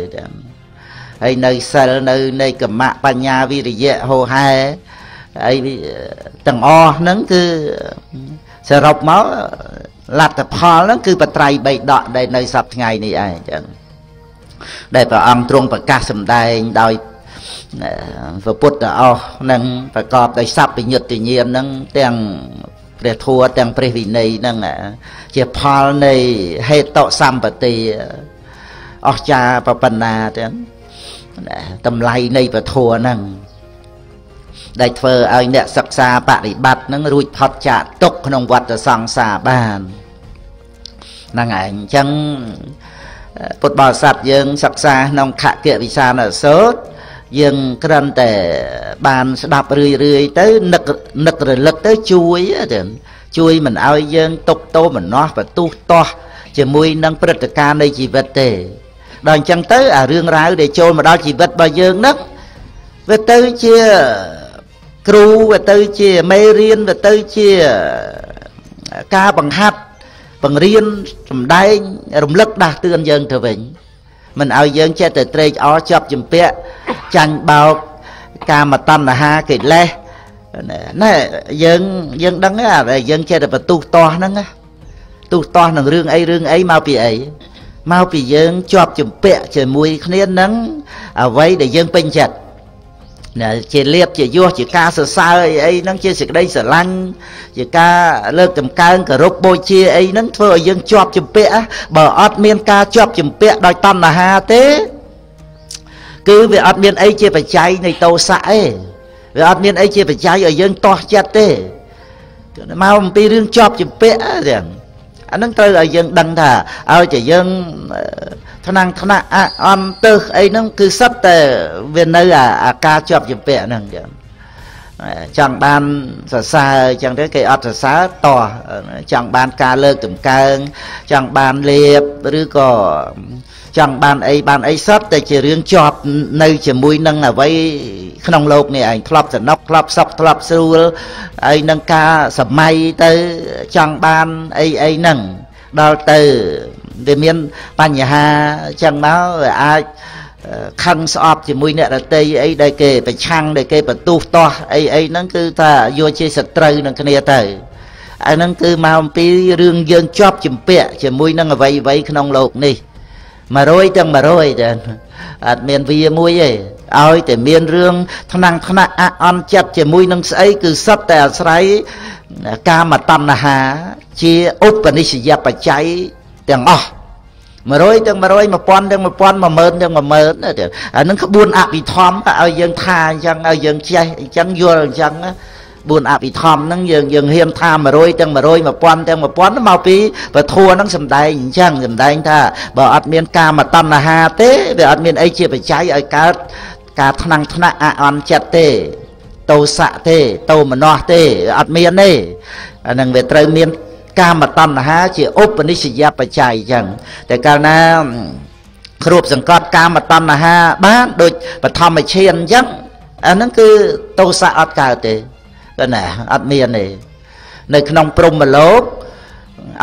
ហើយនៅសិលនៅនៃកម្មៈបញ្ញាវិរិយៈហោហែហើយទាំងអស់ហ្នឹងគឺសរុបមកលទ្ធផលហ្នឹងគឺបត្រៃបីដកដែលនៅសប្ថ្ងៃនេះឯងចឹងដែលព្រះអង្គទ្រង់ប្រកាសសម្ដែងដោយ ព្រះពុទ្ធអស់នឹងប្រកបដោយសព្វញ្ញុត្តញាណនឹងទាំងព្រះធัวទាំងព្រះវិន័យនឹងជាផលនៃហេតុសម្បទាអស្ចារប្របណ្ណាទាំងតម្លៃនៃពធัวហ្នឹងដែលធ្វើឲ្យអ្នកសិក្សាបប្រតិបត្តិនឹងរួចផុតចាកទុកក្នុងវដ្តសង្សារបានហ្នឹងឯងអញ្ចឹងពុទ្ធបរិស័ទយើងសិក្សាក្នុងខគវិសានសោត យើងគ្រាន់តែបានស្ដាប់រឿយរឿយទៅនឹកនឹករលឹកទៅជួយទៅជួយមិនឲ្យយើងຕົកតោមនោះបន្ទុះតោះជាមួយនឹងព្រឹត្តិការណ៍នៃជីវិតទេដល់អញ្ចឹងទៅអារឿងរ៉ាវដែលចូលមកដល់ជីវិតរបស់យើងហ្នឹងវាទៅជាគ្រូវាទៅជាមេរៀនវាទៅជាការបង្ហាត់បង្រៀនសម្ដែងរំលឹកដាស់តឿនយើងទៅវិញ មិនឲ្យយើងចេះតែត្រេកអរជាប់ជំពាក់ចាញ់បោកកាមតណ្ហាកិលេសណែយើងយើងដឹងថាយើងចេះតែបន្ទុះតោះហ្នឹងទុះតោះនឹងរឿងអីរឿងអីមកពីអីមកពីយើងជាប់ជំពាក់ជាមួយគ្នានឹងអ្វីដែលយើងពេញចិត្តណា ជាលៀបជាយោះជាការសរសើរអីអីហ្នឹងជាសេចក្តីស្រឡាញ់ជាការលើកតម្កើងគោរពបូជាអីហ្នឹងធ្វើឲ្យយើងជាប់ជំពាក់បើអត់មានការជាប់ជំពាក់ដោយតណ្ហាទេគឺវាអត់មានអីជាបច្ច័យនៃតោសៈទេវាអត់មានអីជាបច្ច័យឲ្យយើងទាស់ចិត្តទេមកអំពីរឿងជាប់ជំពាក់ទាំង អានឹងត្រូវឲ្យយើងដឹងថាឲ្យតែយើងថ្នាំងថ្នាក់អន្តើអីហ្នឹងគឺសិតតែវានៅអាការជាប់ជំពាក់ហ្នឹងចឹង ចង់បានសរសើរអញ្ចឹងទៅគេអត់សរសើរតោះចង់បានការលើកតម្កើងចង់បានលៀបឬក៏ចង់បានអីបានអីសតតែជារឿងជាប់នៅជាមួយនឹងអ្វីក្នុងโลกនេះឯងធ្លាប់សនុកធ្លាប់សុខធ្លាប់ស្រួលហើយនឹងការសម័យទៅចង់បានអីអីហ្នឹងដល់ទៅវាមានបញ្ហាអញ្ចឹងមកវាអាច ខឹងស្អប់ជាមួយអ្នករតីអីដែលគេប្រឆាំងដែលគេបន្ទុះតោះអីអីហ្នឹងគឺថាយកជាសត្រូវនឹងគ្នាទៅអាហ្នឹងគឺមកអំពីរឿងយើងជាប់ជំពាក់ជាមួយនឹងអ្វីអ្វីក្នុងโลกនេះ100ទាំង100តែអត់មានវាមួយទេឲ្យតែមានរឿងថ្នាំងថ្នាក់អអន់ចិត្តជាមួយនឹងស្អីគឺសិតតែអាស្រ័យកាមតណ្ហាជាឧបនិស្សយបច្ច័យទាំងអស់ 100ទាំង100 1000ទាំង1000 10000ទាំង10000អានឹងក្បួនអភិធម្មឲ្យយើងថាអញ្ចឹងឲ្យយើងចេះអញ្ចឹងយល់អញ្ចឹង4អភិធម្មហ្នឹងយើងយើងហ៊ានថា100ទាំង100 1000ទាំង1000មកពីពធัวហ្នឹងសំដែងអញ្ចឹងសំដែងថាបើអត់មានកាមតណ្ហាទេវាអត់មានអីជាបច្ច័យឲ្យកើតការថ្នាំងថ្នាក់អអន់ចិត្តទេតោសៈទេតោមនោះទេអត់មានទេអានឹងវាត្រូវមាន កាមតណ្ហាជាឧបនិស្សយបច្ច័យអញ្ចឹងតែកាលណាគ្របសង្កត់កាមតណ្ហាបានដូចបឋមឈានអញ្ចឹងអាហ្នឹងគឺតោសៈអត់កើតទេក៏ណាអត់មានទេនៅក្នុងព្រំលោក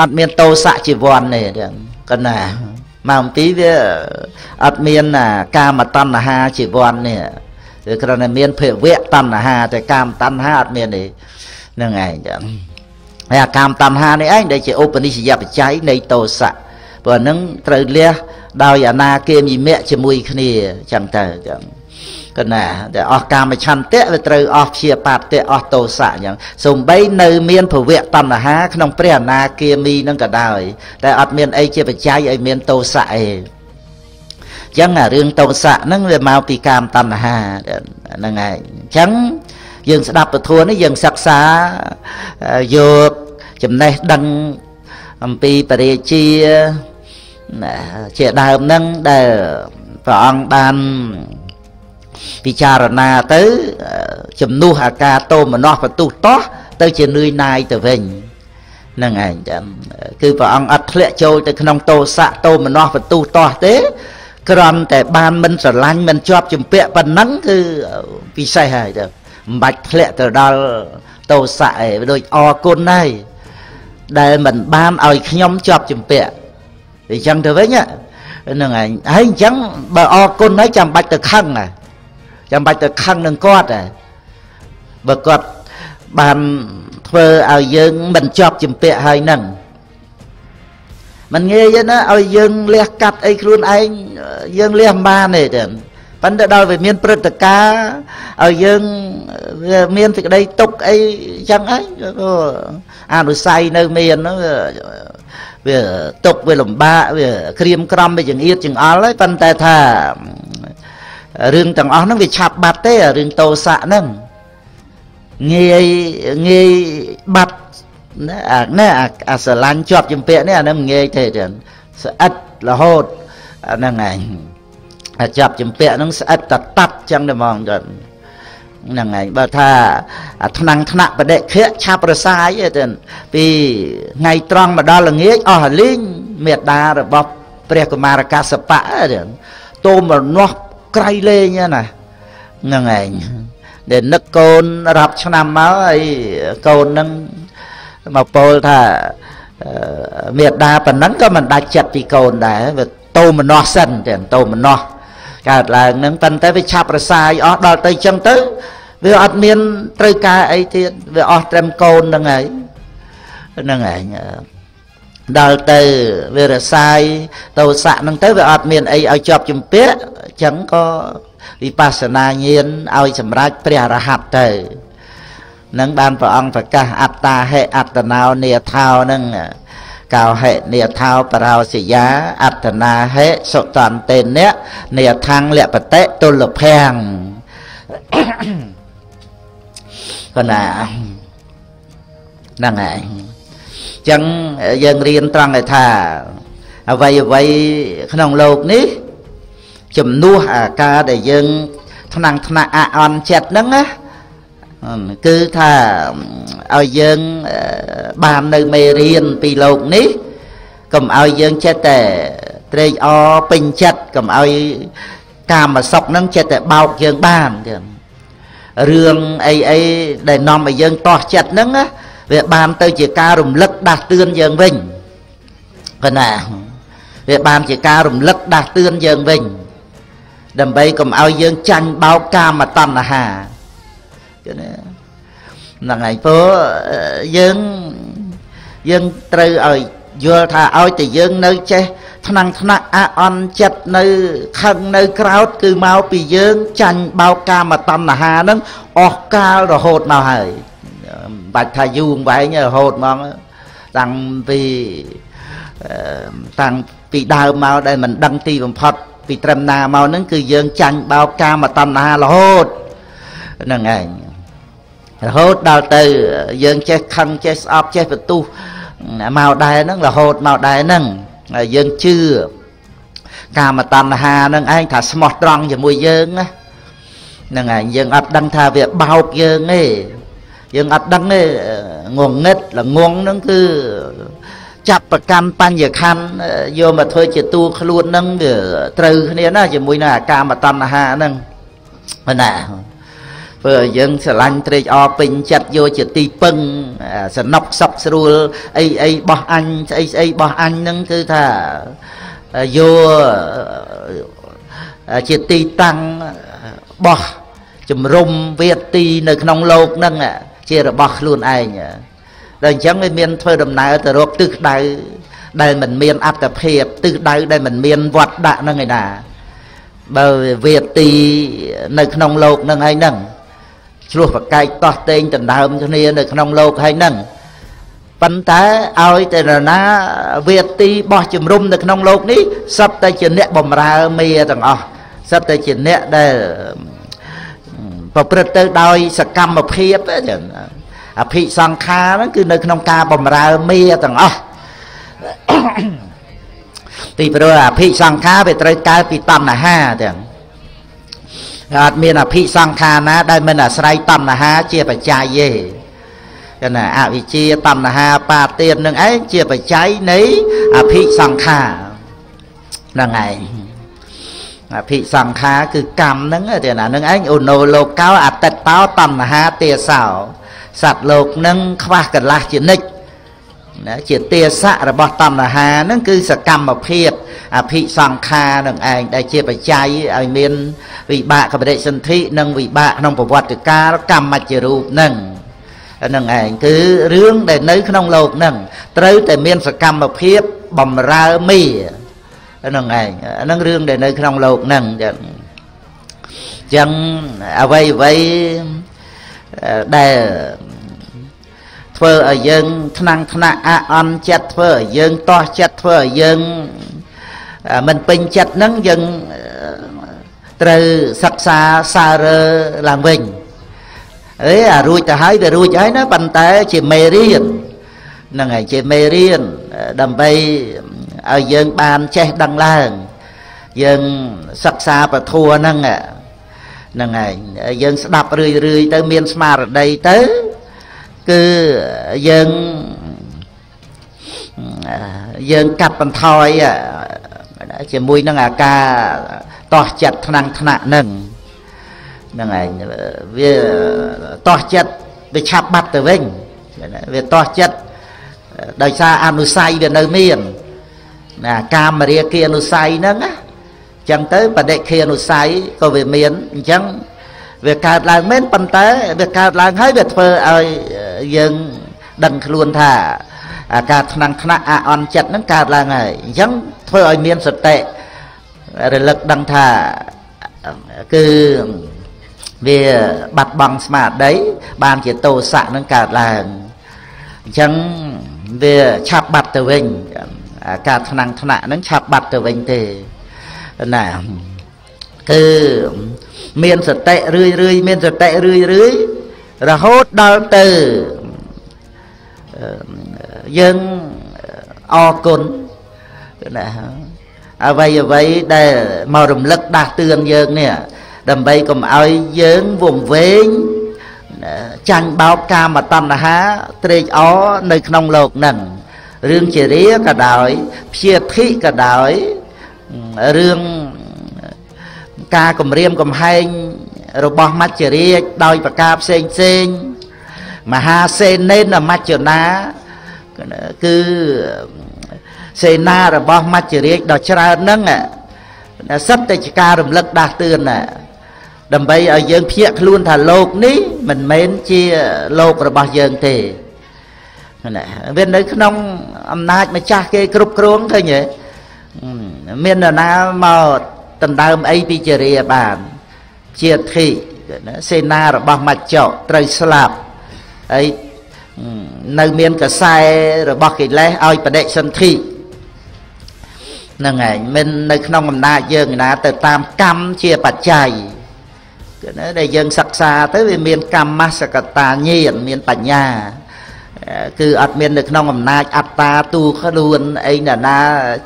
អត់មានតោសៈជីវ័នទេក៏ណាមកអំពីវាអត់មានកាមតណ្ហាជីវ័ននេះគឺគ្រាន់តែមានភវៈតណ្ហាតែកាមតណ្ហាអត់មានទេហ្នឹងឯងចឹង ហើយអាកាមតណ្ហានេះឯងដែលជាឧបនិស្សយបច្ច័យនៃតោសៈព្រោះហ្នឹងត្រូវលះដោយអនាគាមិមៈជាមួយគ្នាចឹងទៅចឹងកណាតែអស់កាមឆន្ទៈវាត្រូវអស់ព្យាបាទៈអស់តោសៈអញ្ចឹងសំបីនៅមានភវៈតណ្ហាក្នុងព្រះអនាគាមីនឹងក៏ដោយតែអត់មានអីជាបច្ច័យឲ្យមានតោសៈឯងចឹងអារឿងតោសៈហ្នឹងវាមកពីកាមតណ្ហាហ្នឹងឯងអញ្ចឹង យើងស្ដាប់ពធនេះយើងសិក្សាយកចំណេះដឹងអំពីបរិជាជាដើមហ្នឹងដែលព្រះអង្គបានពិចារណាទៅជំនួសអាការតោមនោះបន្ទុះតោះទៅជានឿយណាយទៅវិញហ្នឹងឯងចាំគឺព្រះអង្គអត់ធ្លាក់ចូលទៅក្នុងតោសៈតោមនោះបន្ទុះតោះទេគ្រាន់តែបានមិនស្រឡាញ់មិនជាប់ជំពាក់ប៉ុណ្ណឹងគឺពិសេសហើយទៅ មិនបាច់ធ្លាក់ទៅដល់តោសៈឯងដូចអរគុណហើយដែលមិនបានឲ្យខ្ញុំជាប់ជំពាក់អញ្ចឹងទៅវិញហ្នឹងឯងហើយអញ្ចឹងបើអរគុណហើយចាំបាច់ទៅខឹងហើយចាំបាច់ទៅខឹងនឹងគាត់ដែរបើគាត់បានធ្វើឲ្យយើងមិនជាប់ជំពាក់ហើយនឹងมันងាយទេណាឲ្យយើងលះកាត់អីខ្លួនឯងយើងលះមិនបានទេចឹង ប៉ុន្តែដល់វាមានព្រឹត្តិការណ៍ឲ្យយើងវាមានសេចក្តីទុកអីចឹងហើយក៏អនុស័យនៅមានហ្នឹងវាទុកវាលំបាកវាក្រៀមក្រំវាចង្អៀតចង្អល់ហើយប៉ុន្តែថារឿងទាំងអស់ហ្នឹងវាឆាប់បាត់ទេរឿងតោសៈហ្នឹងងាយងាយបាត់ណាអាណាអាស្រឡាញ់ជាប់ជំពាក់នេះអាហ្នឹងងាយទេចឹងស្អិតរហូតអាហ្នឹងឯង អាចាប់ជំពាក់ហ្នឹងស្អិតតតាត់ចឹងតែហ្មងចឹងហ្នឹងឯងបើថាអាថ្នាំងថ្នាក់បដិខៈឆាប់រសាយទេពីថ្ងៃត្រង់មកដល់ល្ងាចអស់លីងមេដារបស់ព្រះកុមារកសបៈទេតូមរនោះក្រៃលេងណាហ្នឹងឯងដែលនឹកកូនរាប់ឆ្នាំមកហើយកូននឹងមកពោលថាមេដាប៉ុណ្ណឹងក៏មិនដាច់ចិត្តពីកូនដែរវាតោមនោះសិនទាំងតោមនោះ កើតឡើងនឹងប៉ុន្តែវាឆាប់រសាយអស់ដល់ទៅចឹងទៅវាអត់មានត្រូវការអីទៀតវាអស់ត្រឹមកូនហ្នឹងហើយហ្នឹងឯងដល់ទៅវារសាយតោសៈហ្នឹងទៅវាអត់មានអីឲ្យជាប់ជំពាក់អញ្ចឹងក៏វិបស្សនាញាណឲ្យសម្រេចព្រះរហ័តទៅនឹងបានព្រះអង្គប្រកាសអត្តាហេអត្តណោនេថោនឹង កោហិនេថោបរោសយាអត្តនាហិសុតន្តេនៈនេថੰលពតិទុលភាំងកណាហ្នឹងហើយអញ្ចឹងយើងរៀនត្រង់ឲ្យថាអ្វីអ្វីក្នុងโลกនេះជំនួសអាការដែលយើងថ្នាំងថ្នាក់អអន់ចិត្តហ្នឹងណា គឺថាឲ្យយើងបាននៅមេរៀនពីលោកនេះកុំឲ្យយើងចិត្តតែត្រេកអរពេញចិត្តកុំឲ្យកាមសុខនឹងចិត្តតែបោកយើងបានគឺរឿងអីអីដែលនាំឲ្យយើងតោះចិត្តហ្នឹងវាបានទៅជាការរំលឹកដាស់តឿនយើងវិញប៉ុណ្ណាវាបានជាការរំលឹកដាស់តឿនយើងវិញដើម្បីកុំឲ្យយើងចាញ់បោកកាមតណ្ហា ណាហ្នឹងហើយព្រោះយើងយើងត្រូវឲ្យយល់ថាឲ្យតែយើងនៅចេះថ្នាំងថ្នាក់អអន់ចិត្តនៅខឹងនៅក្រោតគឺមកពីយើងចាញ់បោកកាមតណ្ហាហ្នឹងអស់កាលរហូតមកហើយបាច់ថាយូរវែងរហូតមកតាំងពីតាំងពីដើមមកដែលមិនដឹងទីបំផុតពីត្រឹមណាមកហ្នឹងគឺយើងចាញ់បោកកាមតណ្ហារហូតហ្នឹងឯង រហូតដល់ទៅយើងចេះខឹងចេះស្អប់ចេះបន្ទុះមកដែរហ្នឹងរហូតមកដែរហ្នឹងយើងជឿកាមតណ្ហាហ្នឹងឯងថាស្មោះត្រង់ជាមួយយើងណាហ្នឹងហើយយើងអត់ដឹងថាវាបោកយើងទេយើងអត់ដឹងទេងងឹតល្ងងហ្នឹងគឺចាប់ប្រកាន់បញ្ញខណ្ឌយកមកធ្វើជាតួខ្លួនហ្នឹងវាត្រូវគ្នាណាជាមួយនឹងអាកាមតណ្ហាហ្នឹងណា ធ្វើឲ្យយើងស្រឡាញ់ត្រេកអរពេញចិត្តយកជាទីពឹងសនុកសុខស្រួលអីអីបោះអញស្អីស្អីបោះអញហ្នឹងគឺថាយកជាទីតាំងបោះជំរុំវេទីនៅក្នុងលោកហ្នឹងជារបស់ខ្លួនឯងដល់អញ្ចឹងវាមានធ្វើដំណើរទៅរកទិសដៅដែលមិនមានអត្តភាពទិសដៅដែលមិនមានវត្តដាក់ហ្នឹងឯណាបើវេទីនៅក្នុងលោកហ្នឹងឯហ្នឹង ឆ្លោះប្រកែកតោះតេងដណ្ដើមគ្នានៅក្នុងលោកហើយហ្នឹងប៉ុន្តែឲ្យតែនរណាវេទីបោះជំរុំនៅក្នុងលោកនេះសត្វតែជាអ្នកបំរើមេទាំងអស់សត្វតែជាអ្នកដែលប្រព្រឹត្តទៅដោយសកម្មភាពចឹងអភិសង្ខារហ្នឹងគឺនៅក្នុងការបំរើមេទាំងអស់ពីព្រោះអភិសង្ខារវាត្រូវកើតពីតណ្ហាទាំង អត់មានអភិសង្ខារណា ដែលមិនអាស្រ័យតណ្ហាជាបច្ច័យទេគឺណាអវិជ្ជាតណ្ហាបាទាននឹងឯងជាបច្ច័យនៃអភិសង្ខារហ្នឹងឯងអភិសង្ខារគឺកម្មហ្នឹងទេណានឹងឯងឧណោលោកោអតិតតោតណ្ហាទេសោសត្វលោកនឹងខ្វះកន្លះជានិច្ច ណាជាទេសៈរបស់តណ្ហានឹងគឺសកម្មភាពអភិសង្ខារនឹងឯងដែលជាបច្ច័យឲ្យមានវិបាកកបរិសន្ធិនិងវិបាកក្នុងប្រវត្តិកាលកម្មជារូបនឹងនឹងឯងគឺរឿងដែលនៅក្នុងលោកនឹងត្រូវតែមានសកម្មភាពបំរើមីនឹងឯងហ្នឹងរឿងដែលនៅក្នុងលោកនឹងចឹងចឹងអ្វីអ្វីដែល ធ្វើឲ្យយើងថ្នាំងថ្នាក់អអន់ចិត្តធ្វើឲ្យយើងតោះចិត្តធ្វើឲ្យយើងមិនពេញចិត្តហ្នឹងយើងត្រូវសិក្សាសាររើឡើងវិញអេអារួចទៅហើយវារួចហើយណាប៉ុន្តែជាមេរៀនហ្នឹងហើយជាមេរៀនដើម្បីឲ្យយើងបានចេះដឹងឡើងយើងសិក្សាពធัวហ្នឹងហ្នឹងហើយយើងស្ដាប់រឿយរឿយទៅមានស្មារតីទៅ គឺយើងយើងកាត់បន្ថយជាមួយនឹងអាការតោះចិត្តថ្នាំងថ្នាក់នឹងហ្នឹងឯងវាតោះចិត្តវាឆាប់បាត់ទៅវិញវាតោះចិត្តដោយសារអនុស័យវានៅមានណាកាមរាគានុស័យហ្នឹងណាចឹងទៅបដិខានុស័យក៏វាមានអញ្ចឹង វាកើតឡើងមែនប៉ុន្តែវាកើតឡើងហើយវាធ្វើឲ្យយើងដឹងខ្លួនថាអាការថ្នាំងថ្នាក់អអន់ចិត្តហ្នឹងកើតឡើងហើយអញ្ចឹងធ្វើឲ្យមានសតិរលឹកដឹងថាគឺវាបាត់បង់ស្មារតីបានជាតោសៈនឹងកើតឡើងអញ្ចឹងវាឆាប់បាត់ទៅវិញអាការថ្នាំងថ្នាក់ហ្នឹងឆាប់បាត់ទៅវិញទេណាគឺ មានសតិរឿយរឿយមានសតិរឿយរឿយរហូតដល់ទៅយើងអរគុណណាអ្វីអ្វីដែលមករំលឹកដាស់តឿនយើងនេះដើម្បីកុំឲ្យយើងវង្វេងចាញ់បោកកាមតណ្ហាត្រេកអរនៅក្នុងលោកនឹងរឿងជារាក៏ដោយព្យាធិក៏ដោយរឿង ការគម្រាមកំហែងរបស់មច្ចរាជដោយប្រការផ្សេងផ្សេងមហាសេនេនមច្ចនាគឺសេនារបស់មច្ចរាជដ៏ច្រើនហ្នឹងសិតតែជាការរំលឹកដាស់តឿនដើម្បីឲ្យយើងភ្ញាក់ខ្លួនថាលោកនេះមិនមែនជាលោករបស់យើងទេណាវានៅក្នុងអំណាចម្ចាស់គេគ្រប់គ្រងឃើញទេមាននរណាមក ដណ្ដើមអីពីជារាបានជាធិសេនារបស់មច្ចៈត្រូវស្លាប់ហើយនៅមានកសែរបស់កិលេសឲ្យបដិសន្ធិហ្នឹងឯងមិននៅក្នុងអំណាចយើងណាទៅតាមកម្មជាបច្ច័យគឺណាដែលយើងសិក្សាទៅវាមានកម្មសកតាញាណមានបញ្ញា គឺអត់មាននៅក្នុងអំណាចអត្តាទូខ្លួនអីណាណា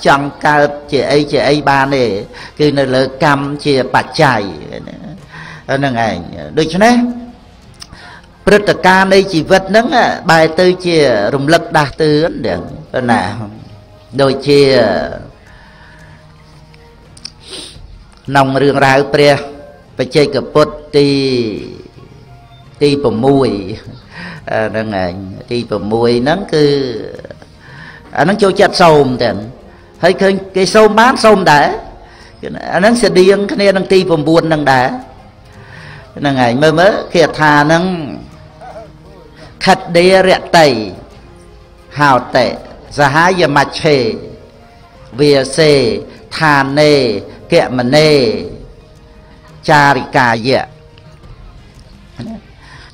ចង់កើតជាអីជាអីបានទេគឺនៅលើកម្មជាបច្ច័យហ្នឹងឯងដូច្នេះព្រឹត្តិការណ៍នៃជីវិតហ្នឹងបែរទៅជារំលឹកដាស់តឿនណាដូចជាក្នុងរឿងរ៉ាវព្រះបច្ចេកពុទ្ធទីទី6 ហ្នឹងឯងទី6ហ្នឹងគឺអាហ្នឹងចូលចិត្តសូមទាំងហើយឃើញគេសូមបានសូមដែរអាហ្នឹងស្តៀងគ្នានឹងទី9ហ្នឹងដែរហ្នឹងឯងមើលមើលគេថាហ្នឹងខិតដេរតិហោតេសហយមច្ឆេវាសេឋានេកមនេចារិកាយៈ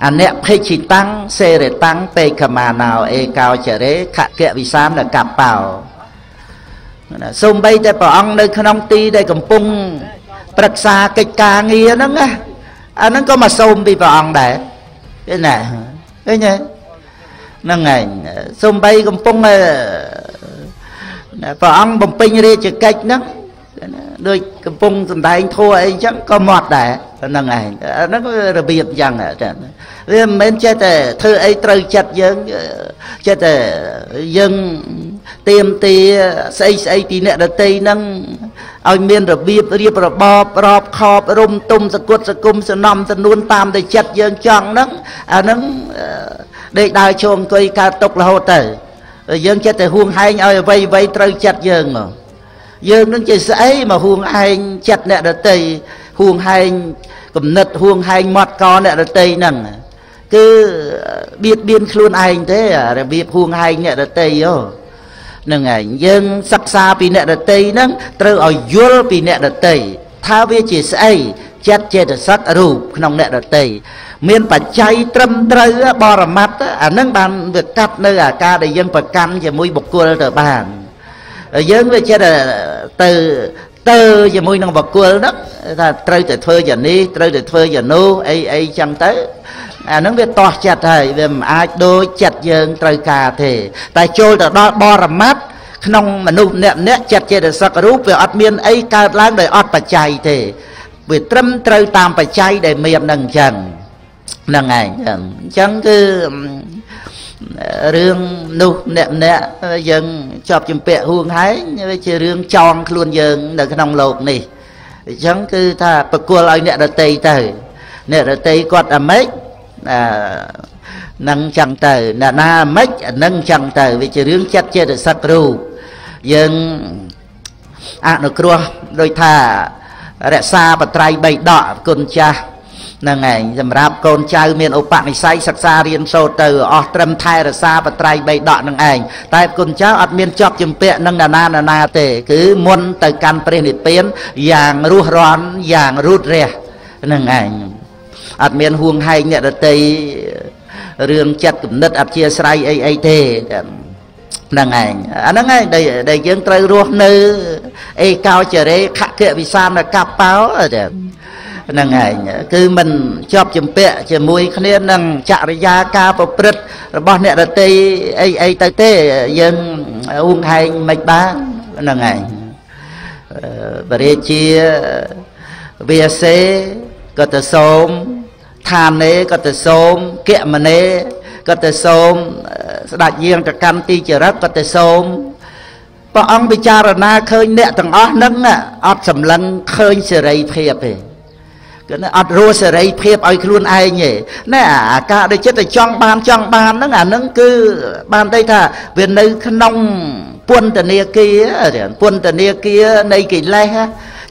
អអ្នកភិជិតាំងសេរតាំងពេកមាណោអេកោចរេខកវិសានកបោសូម្បីតែព្រះអង្គនៅក្នុងទីដែលកំពុងប្រឹក្សាកិច្ចការងារហ្នឹងណាអាហ្នឹងក៏មកសូមពីព្រះអង្គដែរឃើញណាឃើញទេហ្នឹងឯងសំបីកំពុងព្រះអង្គបំពេញរាជកិច្ចហ្នឹង ដូចកំពុងសំដែងធัวអីចឹងក៏មាត់ដែរហ្នឹងឯងហ្នឹងរបៀបចឹងចាវាមិនមែនចេះតែធ្វើអីត្រូវចិត្តយើងចេះតែយើងទៀមទាស្អីស្អីពីអ្នកដតីហ្នឹងឲ្យមានរបៀបរៀបរបបរបខបរុំទុំសគុតសគុំសនំសនួនតាមតែចិត្តយើងចង់ហ្នឹងអាហ្នឹងដេកដើរជុំអង្គុយកើតទុករហូតទៅយើងចិត្តតែហួងហែងឲ្យអ្វីអ្វីត្រូវចិត្តយើងមក យើងនឹងជាស្អីមកហួងហែងចិត្តអ្នកដតីហួងហែងគំនិតហួងហែងមាត់កអ្នកដតីហ្នឹងគឺបៀតបៀនខ្លួនឯងទេរបៀបហួងហែងអ្នកដតីយោនឹងឯងយើងសិក្សាពីអ្នកដតីហ្នឹងត្រូវឲ្យយល់ពីអ្នកដតីថាវាជាស្អីចិត្តចេតសិករូបក្នុងអ្នកដតីមានបច្ច័យត្រឹមត្រូវបរមត្តអានឹងបានវាកាត់នៅអាការដែលយើងប្រកាន់ជាមួយបុគ្គលទៅបាន យើងវាចេះតែទៅទៅជាមួយនឹងបកគលហ្នឹងថាត្រូវតែធ្វើយ៉ាងនេះត្រូវតែធ្វើយ៉ាងនោះអីអីចឹងទៅអាហ្នឹងវាតោះចិត្តហើយវាមិនអាចដូចចិត្តយើងត្រូវការទេ តែចូលទៅដល់បរមត្តក្នុងមនុស្សម្នាក់ម្នាក់ចិត្តចេតសិករូបវាអត់មានអីកើតឡើងដោយអត់បច្ច័យទេវាត្រឹមត្រូវតាមបច្ច័យដែលមាននឹងអញ្ចឹងហ្នឹងឯងអញ្ចឹងគឺ រឿងនោះម្នាក់ម្នាក់យើងជាប់ជំពាក់ហួងហែងវាជារឿងចងខ្លួនយើងនៅក្នុងโลกនេះអញ្ចឹងគឺថាប្រគល់ឲ្យអ្នករតីទៅអ្នករតីគាត់អាម៉េចអឺនឹងចឹងទៅអ្នកណាអាម៉េចនឹងចឹងទៅវាជារឿងចិត្តចេតសិករូបយើងអនុគ្រោះដោយថារក្សាបត្រៃបីដកគុណចាស់ ហ្នឹងឯងសម្រាប់កូនចៅមានឧបនិស្ស័យសិក្សារៀនសូត្រទៅអស់ត្រឹមថែរក្សាបត្រៃបីដកនឹងឯងតែគុណចៅអត់មានជាប់ជំពាក់នឹងណានាណាទេ គឺមុនទៅកាន់ព្រះនិព្វានយ៉ាងរស់រាន់យ៉ាងរូតរះហ្នឹងឯងអត់មានហួងហែងអ្នកដតីរឿងចិត្តគំនិតអធិស្រ័យអីអីទេហ្នឹងឯងអាហ្នឹងឯងដែលដែលយើងត្រូវរស់នៅ អេកោចរេខគវិសានកបោចា ហ្នឹងឯងគឺមិនជាប់ជំពាក់ជាមួយគ្នានឹងចរិយាការប្រព្រឹត្តរបស់អ្នកដតីអីអីទៅទេយើងអ៊ូងហែងមិនបានហ្នឹងឯងបរិជាវាសេក៏ទៅសូមឋានេក៏ទៅសូមគមនេក៏ទៅសូមស្ដេចយាងទៅកម្មទីចរិតក៏ទៅសូមព្រះអង្គពិចារណាឃើញអ្នកទាំងអស់ហ្នឹងអត់សម្លឹងឃើញសេរីភាពទេ គឺអត់រស់សេរីភាពឲ្យខ្លួនឯងទេណែអាការដែលចិត្តតែចង់បានចង់បានហ្នឹងអាហ្នឹងគឺបានន័យថាវានៅក្នុងពន្ធនាគារពន្ធនាគារនៃកិលេស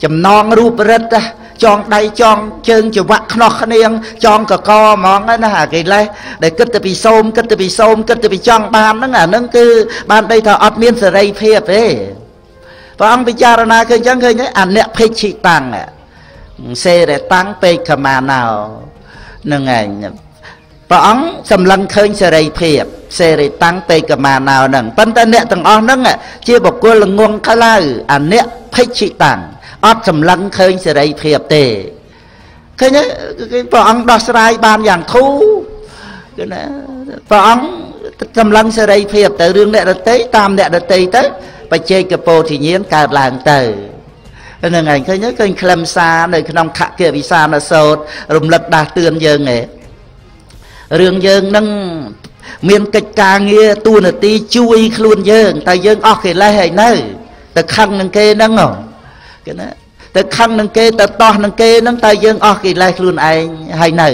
ចំណងរូបរិទ្ធចងដៃចងជើងច្រវាក់ខ្នោះគ្នាងចងកកហ្មងណាអាកិលេសដែលគិតទៅពីសូមគិតទៅពីសូមគិតទៅពីចង់បានហ្នឹងអាហ្នឹងគឺបានដីថាអត់មានសេរីភាពទេព្រះអង្គពិចារណាឃើញអញ្ចឹងឃើញអនិភិច្ឆិតាំង សេរតាំងពេកខមាណោនឹងឯងព្រះអង្គសម្លឹងឃើញសេរីភាពសេរីតាំងពេកមាណោនឹងប៉ុន្តែអ្នកទាំងអស់ហ្នឹងជាបុគ្គលល្ងងខ្លៅអនិភិច្ឆិតាំងអត់សម្លឹងឃើញសេរីភាពទេឃើញទេព្រះអង្គដោះស្រាយបានយ៉ាងធូរគឺណាព្រះអង្គសម្លឹងសេរីភាពទៅរឿងអ្នកដតីតាមអ្នកដតីទៅបច្ចេកពោធិញ្ញាណកើតឡើងទៅហ្នឹងឯងឃើញឃើញខ្លឹមសារនៅក្នុងខគវិសានសោតរំលឹកដាស់តឿនយើងឯងរឿងយើងនឹងមានកិច្ចការងារទូនាទីជួយខ្លួនយើងតែយើងអស់កិលេសហើយនៅទៅខឹងនឹងគេហ្នឹងហ៎គេណាទៅខឹងនឹងគេទៅតោះនឹងគេហ្នឹងតែយើងអស់កិលេសខ្លួនឯងហើយនៅ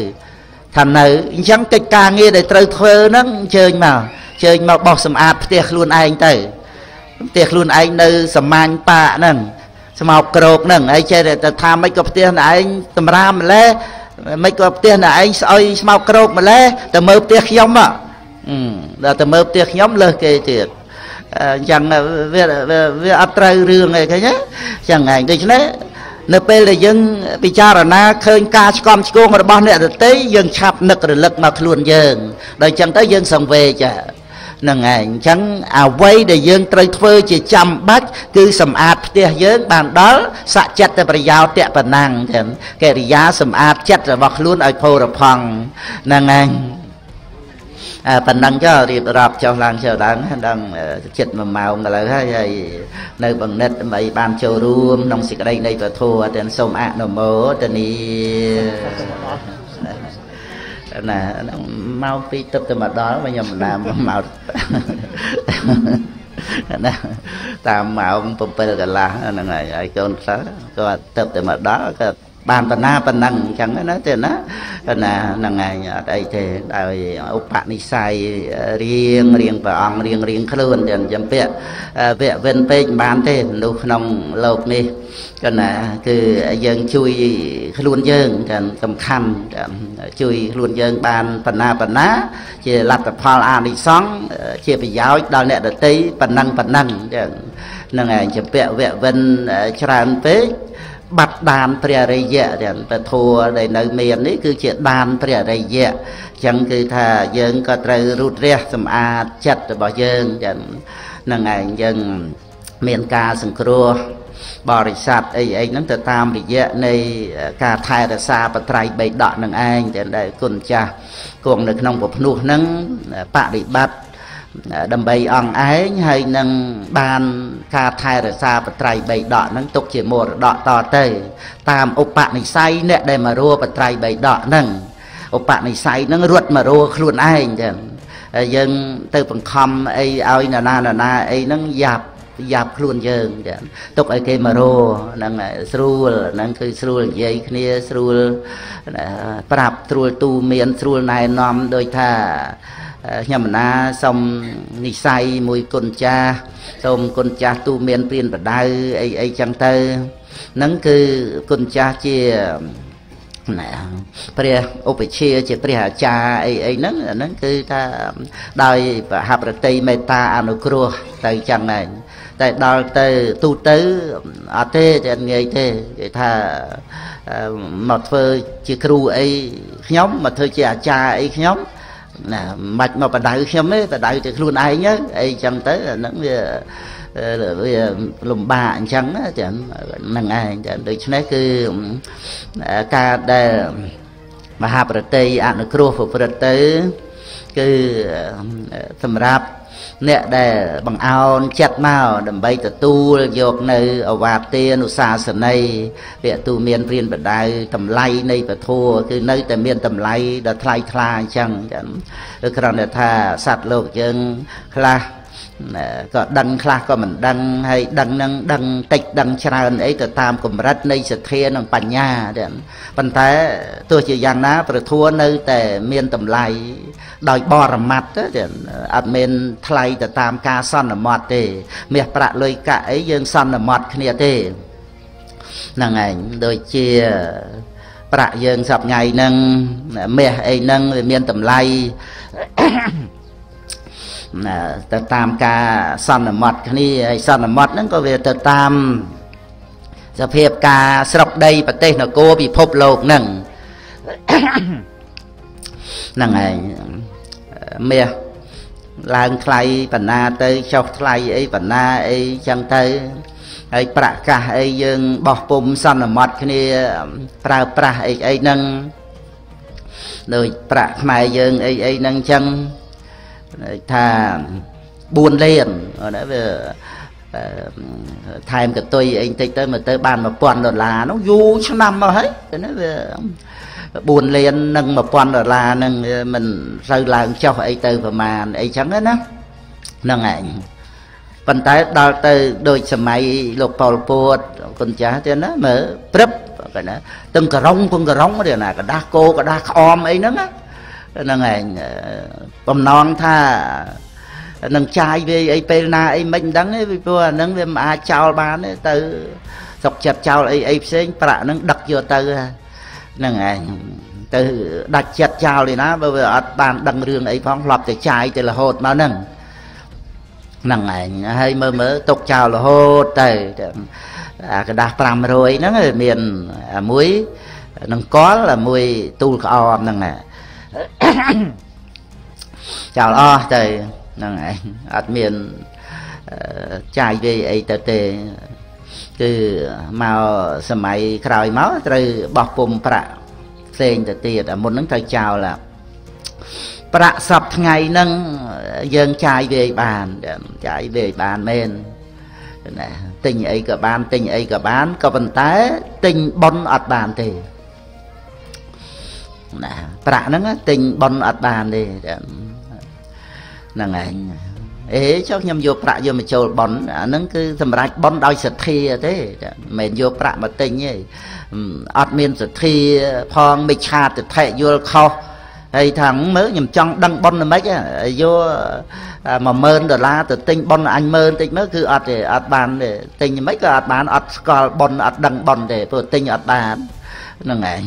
ថានៅអញ្ចឹងកិច្ចការងារដែលត្រូវធ្វើហ្នឹងអញ្ជើញមកអញ្ជើញមកបោះសម្អាតផ្ទះខ្លួនឯងទៅផ្ទះខ្លួនឯងនៅសមាញ់ប៉ាហ្នឹង ស្មោកក្រោកហ្នឹងហើយចេះតែថាមិនក៏ផ្ទះណែឯងតម្រាម្លេះមិនក៏ផ្ទះណែឯងស្អុយស្មោកក្រោកម្លេះទៅមើលផ្ទះខ្ញុំដល់ទៅមើលផ្ទះខ្ញុំលើសគេទៀតអញ្ចឹងវាវាអត់ត្រូវរឿងអីឃើញទេអញ្ចឹងឯងដូច្នេះនៅពេលដែលយើងពិចារណាឃើញការឆ្កំឆ្គងរបស់អ្នកដទៃយើងឆាប់នឹករលឹកមកខ្លួនយើងដល់អញ្ចឹងទៅយើងសង្វេគ នឹងឯងអញ្ចឹងអ្វីដែលយើងត្រូវធ្វើជាចាំបាច់គឺសម្អាតផ្ទះយើងបានដល់សច្ចិតប្រយោជន៍តបណាំងចឹងកិរិយាសម្អាតចិត្តរបស់ខ្លួនឲ្យផូរផង់ហ្នឹងឯងប៉ុណ្ណឹងចុះរៀបរាប់ចុះឡើងចុះឡើងដល់ចិត្ត1ម៉ោងឥឡូវហើយហើយនៅបង្និតដើម្បីបានចូលរួមក្នុងសេចក្តីនៃពធទាំងសូមអនុមោទនី ណាមកពីទឹកទៅមកដល់ខ្ញុំមិនដើមមកណាតាមម៉ោង7កន្លះហ្នឹងហើយហើយកូនខ្លះគាត់ទឹកទៅមកដល់គាត់ បានបណ្ណាប៉ុណ្ណឹងអញ្ចឹងណាទេណាណាហ្នឹងឯងអត់អីទេដោយឧបនិស្ស័យរៀងរៀងព្រះអង្គរៀងរៀងខ្លួនទេចាំពាក់វគ្គវិនពេកមិនបានទេមនុស្សក្នុងលោកនេះក៏ណាគឺយើងជួយខ្លួនយើងចាសំខាន់ជួយខ្លួនយើងបានបណ្ណាបណ្ណា ជាលទ្ធផលអានិសង្ឃជាប្រយោជន៍ដល់អ្នកដទៃប៉ុណ្ណឹងប៉ុណ្ណឹងចឹងហ្នឹងឯងជាពាក់វគ្គវិនច្រើនពេក បាត់ដានព្រះរិយៈទាំងពធัวដែលនៅមាននេះគឺជាដានព្រះរិយៈអញ្ចឹងគឺថាយើងក៏ត្រូវរូតរះសម្អាតចិត្តរបស់យើងចឹងនឹងឯងយើងមានការសង្គ្រោះបរិស័ទអីអីហ្នឹងទៅតាមរយៈនៃការថែរក្សាបត្រៃបីដកនឹងឯងដែលគុណចាស់គង់នៅក្នុងពភ្នោះហ្នឹងបប្រតិបត្តិ ដើម្បីអង្គឯងហើយនឹងបានការថែរក្សាបត្រៃបីដកហ្នឹងទុកជាមរតកតទៅ តាមឧបនិស្ស័យអ្នកដែលមករੂបត្រៃបីដកហ្នឹងឧបនិស្ស័យហ្នឹងរត់មករੂខ្លួនឯងចឹងហើយយើងទៅបង្ខំអីឲ្យណានាណាអីហ្នឹងយ៉ាប់យ៉ាប់ខ្លួនយើងចឹងទុកឲ្យគេមករੂហ្នឹងស្រួលហ្នឹងគឺស្រួលនិយាយគ្នាស្រួលប្រាប់ស្រួលទូមានស្រួលណែនាំដោយថា ខ្ញុំមណាសូមនិស័យមួយគុណចាស់សូមគុណចាស់ទូមានព្រានបដៅអីអីចឹងទៅហ្នឹងគឺគុណចាស់ជាណាព្រះឧបជាជាព្រះអាចារ្យអីអីហ្នឹងអាហ្នឹងគឺថាដោយប្រហប្រតិមេត្តាអនុគ្រោះទៅចឹងឯងតែដល់ទៅទូទៅអត់ទេតែងាយទេគេថាមកធ្វើជាគ្រូអីខ្ញុំមកធ្វើជាអាចារ្យអីខ្ញុំ ណាមិនបាច់មកបដៅខ្ញុំទេបដៅតែខ្លួនឯងអីចឹងទៅអាហ្នឹងវាវាលំបាកអញ្ចឹងចឹងហ្នឹងឯងចឹងដូច្នេះគឺការដែលមហាប្រតិយអនុគ្រោះប្រព្រឹត្តទៅគឺសម្រាប់ អ្នកដែលបង្អោនចិត្តមកដើម្បីទទួលយកនៅអវាទានុសាសនីពាក្យទូមានព្រានបដៅតម្លៃនៃពធគឺនៅតែមានតម្លៃដ៏ថ្លៃថ្លាអញ្ចឹងចឹងឬគ្រាន់តែថាសត្វលោកយើងខ្លះ ក៏ដឹងខ្លះក៏មិនដឹងហើយដឹងនឹងដឹងតិចដឹងច្រើនអីទៅតាមកម្រិតនៃសទ្ធានិងបញ្ញាទេប៉ុន្តែទោះជាយ៉ាងណាប្រធัวនៅតែមានតម្លៃដោយបរមត្តទេអត់មានថ្លៃទៅតាមការសន្មត់ទេ មាសប្រាក់លុយកាក់អីយើងសន្មត់គ្នាទេហ្នឹងឯងដូចជាប្រាក់យើងសប្ងៃហ្នឹងមាសអីហ្នឹងវាមានតម្លៃ ទៅតាមការសន្មត់គ្នាហើយសន្មត់ហ្នឹងក៏វាទៅតាមសភាពការស្រុកដីប្រទេសនគរពិភពលោកហ្នឹងហ្នឹងឯងមាសឡើងថ្លៃបណ្ណាទៅចុះថ្លៃអីបណ្ណាអីចឹងទៅហើយប្រកាសអីយើងបោះពុំសន្មត់គ្នាប្រើប្រាស់អីអីហ្នឹងដូចប្រាក់ខ្មែរយើងអីអីហ្នឹងចឹង ថា4លានណាវាថែមកតុយអីបន្តិចទៅមកទៅបាន1000ដុល្លារនោះយូរឆ្នាំមកហើយណាវា4លាននិង1000ដុល្លារហ្នឹងមិនសូវឡើងចុះអីទៅប្រមាណអីចឹងណាហ្នឹងឯងប៉ុន្តែដល់ទៅដូចសម័យលោកប៉ុលពតគុណចាស់ទៀតណាមើលព្រឹបកណាទាំងករងពងករងទៀតណាกระដាស់គោกระដាស់ក្អមអីហ្នឹង ហ្នឹងឯងបំណងថានឹងចាយវាអីពេលណាអីមិនដឹងទេពីព្រោះអាហ្នឹងវាមិនអាចចោលបានទេទៅសុកចិត្តចោលអីអីផ្សេងប្រាក់ហ្នឹងដឹកយកទៅហ្នឹងឯងទៅដាច់ចិត្តចោលទេណាបើវាអត់បានដឹងរឿងអីផងធ្លាប់តែចាយទៅរហូតមកហ្នឹងហ្នឹងឯងហើយមើលមើលຕົកចោលរហូតទៅអាกระดาษ500ហ្នឹងមានមួយនឹងកលមួយទូលក្អមហ្នឹង ចោលអស់ទៅហ្នឹងឯងអត់មានចាយវាអីទៅទេគឺមកសម័យក្រោយមកត្រូវបោះពុំប្រាក់ផ្សេងទៅទៀតអាមុនហ្នឹងត្រូវចោលប្រាក់សពថ្ងៃហ្នឹងយើងចាយវាឲ្យបានចាយវាឲ្យបានមែនណាទិញអីក៏បានទិញអីក៏បានក៏ប៉ុន្តែទិញប៉ុនអត់បានទេ ណាប្រាក់ហ្នឹងទិញប៉ុនអត់បានទេហ្នឹងឯងអេចុះខ្ញុំយកប្រាក់យកមកចូលប៉ុនអាហ្នឹងគឺសម្រាប់ប៉ុនដោយសទ្ធាទេមិនមែនយកប្រាក់មកទិញទេអត់មានសទ្ធាផងមិឆាទិដ្ឋិយល់ខុសហើយថាមើលខ្ញុំចង់ដឹងប៉ុនមិនយក10000ដុល្លារទៅទិញប៉ុនអញមើលតិចមើលគឺអត់ទេអត់បានទេទិញមិនក៏អត់បានអត់ស្គាល់ប៉ុនអត់ដឹងប៉ុនទេព្រោះទិញអត់បានហ្នឹងឯង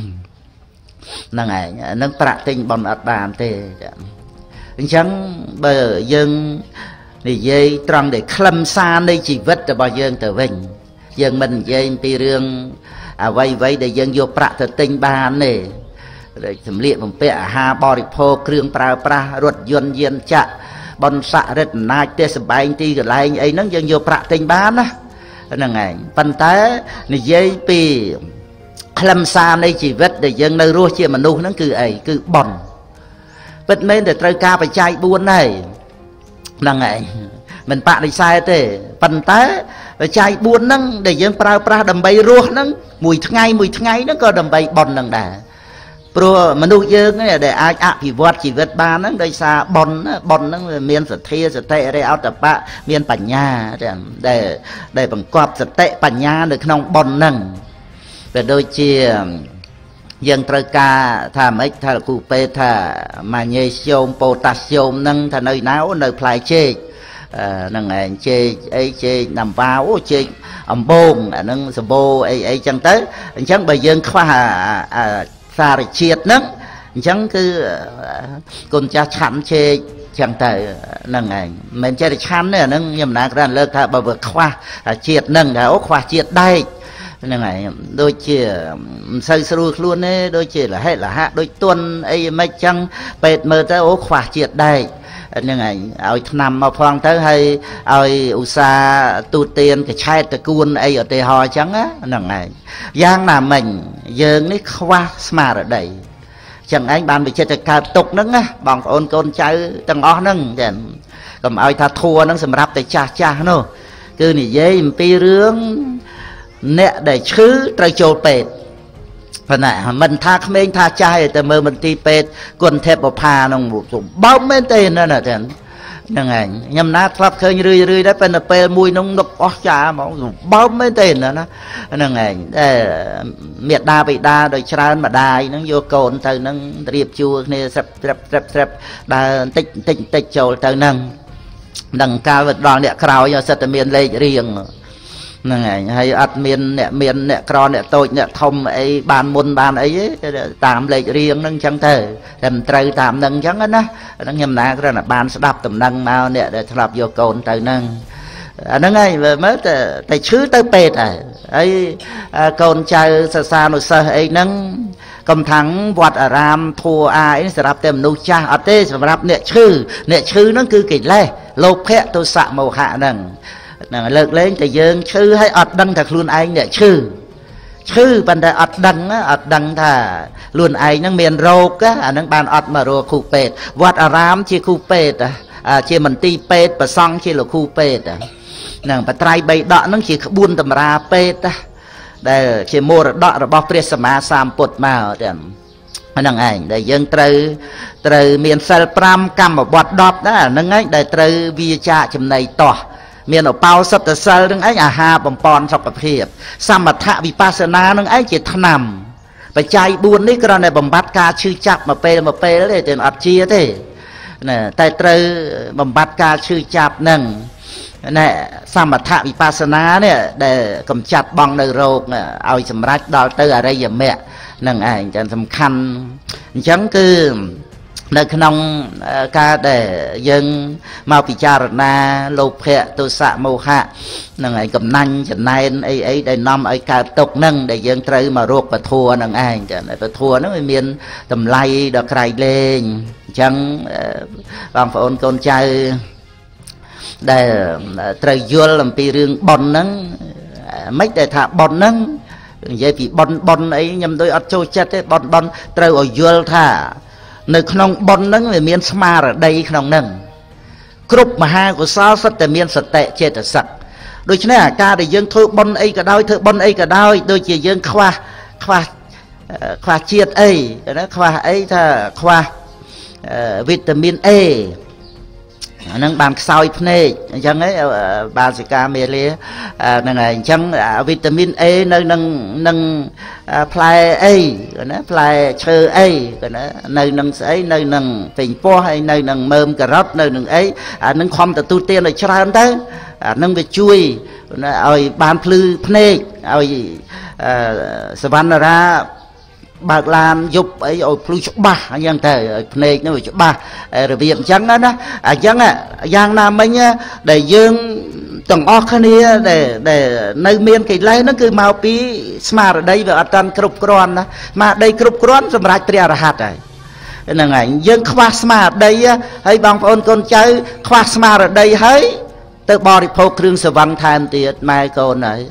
ហ្នឹងឯងនឹងប្រាក់ទិញប៉ុនអត់បានទេអញ្ចឹងបើយើងនិយាយត្រង់ដែលខ្លឹមសារនៃជីវិតរបស់យើងទៅវិញ យើងមិននិយាយពីរឿងអ្វីអ្វីដែលយើងយកប្រាក់ទៅទិញបានទេសម្លៀកបំពាក់អាហារបរិភោគគ្រឿងប្រើប្រាស់រថយន្តយានចក្របនស័ករិទ្ធអំណាចផ្ទះសម្បែងទីកន្លែងអីហ្នឹងយើងយកប្រាក់ទិញបានណាហ្នឹងឯងប៉ុន្តែនិយាយពី ខ្លឹមសារនៃជីវិតដែលយើងនៅរស់ជាមនុស្សហ្នឹងគឺអីគឺបនពិតមែនតែត្រូវការបច្ច័យ4ហើយហ្នឹងឯងមិនបដិសេធទេប៉ុន្តែបច្ច័យ4ហ្នឹងដែលយើងប្រើប្រាស់ដើម្បីរស់ហ្នឹងមួយថ្ងៃមួយថ្ងៃហ្នឹងក៏ដើម្បីបនហ្នឹងដែរព្រោះមនុស្សយើងដែលអាចអភិវឌ្ឍជីវិតបានហ្នឹងដោយសារបនបនហ្នឹងវាមានសទ្ធាសតិរិអតបៈមានបញ្ញាដែលដែលបង្កប់សតិបញ្ញានៅក្នុងបនហ្នឹង វាដូចជាយើងត្រូវការថាម៉េចថាគ្រូពេទ្យថាម៉ាញ៉េស្យូមប៉ូតាស្យូមហ្នឹងថានៅណានៅផ្លែចេកហ្នឹងឯងចេកអីចេកដាំវ៉ាអូចេកអំបងអាហ្នឹងសម្បូរអីអីចឹងទៅអញ្ចឹងបើយើងខ្វះសារជាតិហ្នឹងអញ្ចឹងគឺគុណចាស់ឆាន់ចេកចឹងទៅហ្នឹងឯងមិនចេះតែឆាន់ទេអាហ្នឹងខ្ញុំណាក្រានលើកថាបើវាខ្វះជាតិហ្នឹងថាអូខ្វះជាតិដែក ហ្នឹងហើយដូចជាមិនសូវស្រួលខ្លួនទេដូចជាលហិលហៈដូចទន់អីមិនចឹងពេទ្យមើលទៅអូខ្វះជាតិដែកហ្នឹងហើយឲ្យថ្នាំមកផងទៅហើយឲ្យឧស្សាហ៍ទូទានកឆែតតគួនអីឧទាហរណ៍ចឹងហ្នឹងហើយយ៉ាងណាមិញយើងនេះខ្វះស្មារតីចឹងឯងបានវិចិត្រកើតទុកហ្នឹងណាបងប្អូនកូនចៅទាំងអស់ហ្នឹងចឹងកុំឲ្យថាធัวហ្នឹងសម្រាប់តែចាស់ចាស់នោះគឺនិយាយអំពីរឿង អ្នកដែលឈឺត្រូវចូលពេទ្យប៉ុន្តែមិនថាក្មេងថាចាស់តែមើលមន្ទីរពេទ្យគុណទេពបុផាក្នុងបើមែនទេណាណាចឹងហ្នឹងឯងខ្ញុំណាធ្លាប់ឃើញរឿយរឿយដែរប៉ុន្តែពេលមួយនោះនឹកអស់ចាហ្មងបើមែនទេណាហ្នឹងឯងតែមេដាបិតាដោយច្រើនម្ដាយហ្នឹងយកកូនទៅហ្នឹងរៀបជួរគ្នាស្រាប់ស្រាប់ស្រាប់ស្រាប់ដើរបន្តិចបន្តិចបន្តិចចូលទៅហ្នឹងដល់កាលដល់អ្នកក្រោយសិតតែមានលេខរៀង ហ្នឹងហើយហើយអត់មានអ្នកមានអ្នកក្រអ្នកតូចអ្នកធំអីបានមុនបានអីតាមលេខរៀងហ្នឹងអញ្ចឹងទៅតែមិនត្រូវតាមហ្នឹងអញ្ចឹងណាហ្នឹងខ្ញុំណាគ្រាន់តែបានស្ដាប់ដំណឹងមកអ្នកដែលធ្លាប់យកកូនទៅហ្នឹងអាហ្នឹងហើយមើលតែតែឈឺទៅពេទ្យហើយហើយកូនចៅសិស្សានុសិស្សអីហ្នឹងកំថាំងវត្តអារាមធัวអាអីសម្រាប់តែមនុស្សចាស់អត់ទេសម្រាប់អ្នកឈឺអ្នកឈឺហ្នឹងគឺកិលេសលោភៈទោសៈមោហៈហ្នឹង ហ្នឹងលើកលែងតែយើងឈឺហើយអត់ដឹងថាខ្លួនឯងអ្នកឈឺឈឺប៉ុន្តែអត់ដឹងអត់ដឹងថាខ្លួនឯងហ្នឹងមានរោគអាហ្នឹងបានអត់មករកគ្រូពេទ្យវត្តអារាមជាគ្រូពេទ្យជាមន្ទីរពេទ្យប្រសង់ជាលោកគ្រូពេទ្យហ្នឹងបត្រៃបីដកហ្នឹងជាក្បួនតម្រាពេទ្យដែលជាមរតករបស់ព្រះសម្មាសម្ពុទ្ធមកទាំងហ្នឹងឯងដែលយើងត្រូវត្រូវមានសិល5កម្មបត្តិ10ណាហ្នឹងឯងដែលត្រូវវាចាចំណៃតោះ មានឧបោសថសិលនឹងឯងអាហារបំពន់សុខភាព សមថវិបស្សនានឹងឯងជាថ្នាំបច្ច័យ4នេះគ្រាន់តែបំបត្តិការឈឺចាប់មួយពេលមួយពេលទេតែអត់ជាទេណាតែត្រូវបំបត្តិការឈឺចាប់នឹងណែសមថវិបស្សនានេះដែលកំចាត់បងនៅរោគឲ្យសម្រេចដល់ទៅអរិយមគ្គនឹងឯងចឹងសំខាន់អញ្ចឹងគឺ នៅក្នុងការដែលយើងមកពិចារណាលោភៈទោសៈមោហៈនឹងឯងកំណាញ់ចំណែនអីអីដែលនាំឲ្យកើតទុកនឹងដែលយើងត្រូវមករកពធัวនឹងឯងចាពធัวនឹងវាមានតម្លៃដល់ក្រៃលែងអញ្ចឹងបងប្អូនកូនចៅដែលត្រូវយល់អំពីរឿងប៉ុនហ្នឹងមិនតែថាប៉ុនហ្នឹងនិយាយពីប៉ុនប៉ុនអីខ្ញុំដូចអត់ចូលចិត្តទេប៉ុនប៉ុនត្រូវឲ្យយល់ថា នៅក្នុងបុណ្យហ្នឹងវាមានស្មារតីក្នុងហ្នឹងគ្រប់មហាកុសលសុទ្ធតែមានសតិចេតសិកដូច្នេះអាការដែលយើងធ្វើបុណ្យអីក៏ដោយធ្វើបុណ្យអីក៏ដោយដូចជាយើងខ្វះខ្វះខ្វះជាតិអីណាខ្វះអីថាខ្វះវីតាមីន A អានឹងបានខ្សោយភ្នែកអញ្ចឹងឯងបាសិកាមេលាហ្នឹងហើយអញ្ចឹងវីតាមីន A នៅនឹងនឹងផ្លែអីណាផ្លែឈើអីណានៅនឹងស្អីនៅនឹងពេញពោះហើយនៅនឹងមើមការ៉ុតនៅនឹងអីអានឹងខំទទួលទានឲ្យច្រើនទៅអានឹងវាជួយឲ្យបានភ្លឺភ្នែកឲ្យសវណ្ណរា បើកឡានយប់អីឲ្យភ្លឺច្បាស់អញ្ចឹងទៅឲ្យភ្នែកនោះច្បាស់របៀបអញ្ចឹងណាអញ្ចឹងយ៉ាងណាមិញដែលយើងទាំងអស់គ្នាដែលដែលនៅមានកិលេសហ្នឹងគឺមកពីស្មារតីវាអត់តាន់គ្រប់គ្រាន់ណាស្មារតីគ្រប់គ្រាន់សម្រាប់ព្រះអរហន្តហើយហ្នឹងហើយយើងខ្វះស្មារតីហើយបងប្អូនកូនចៅខ្វះស្មារតីហើយទៅបរិភោគគ្រឿងសវឹងថែមទៀតម៉ែកូនហើយ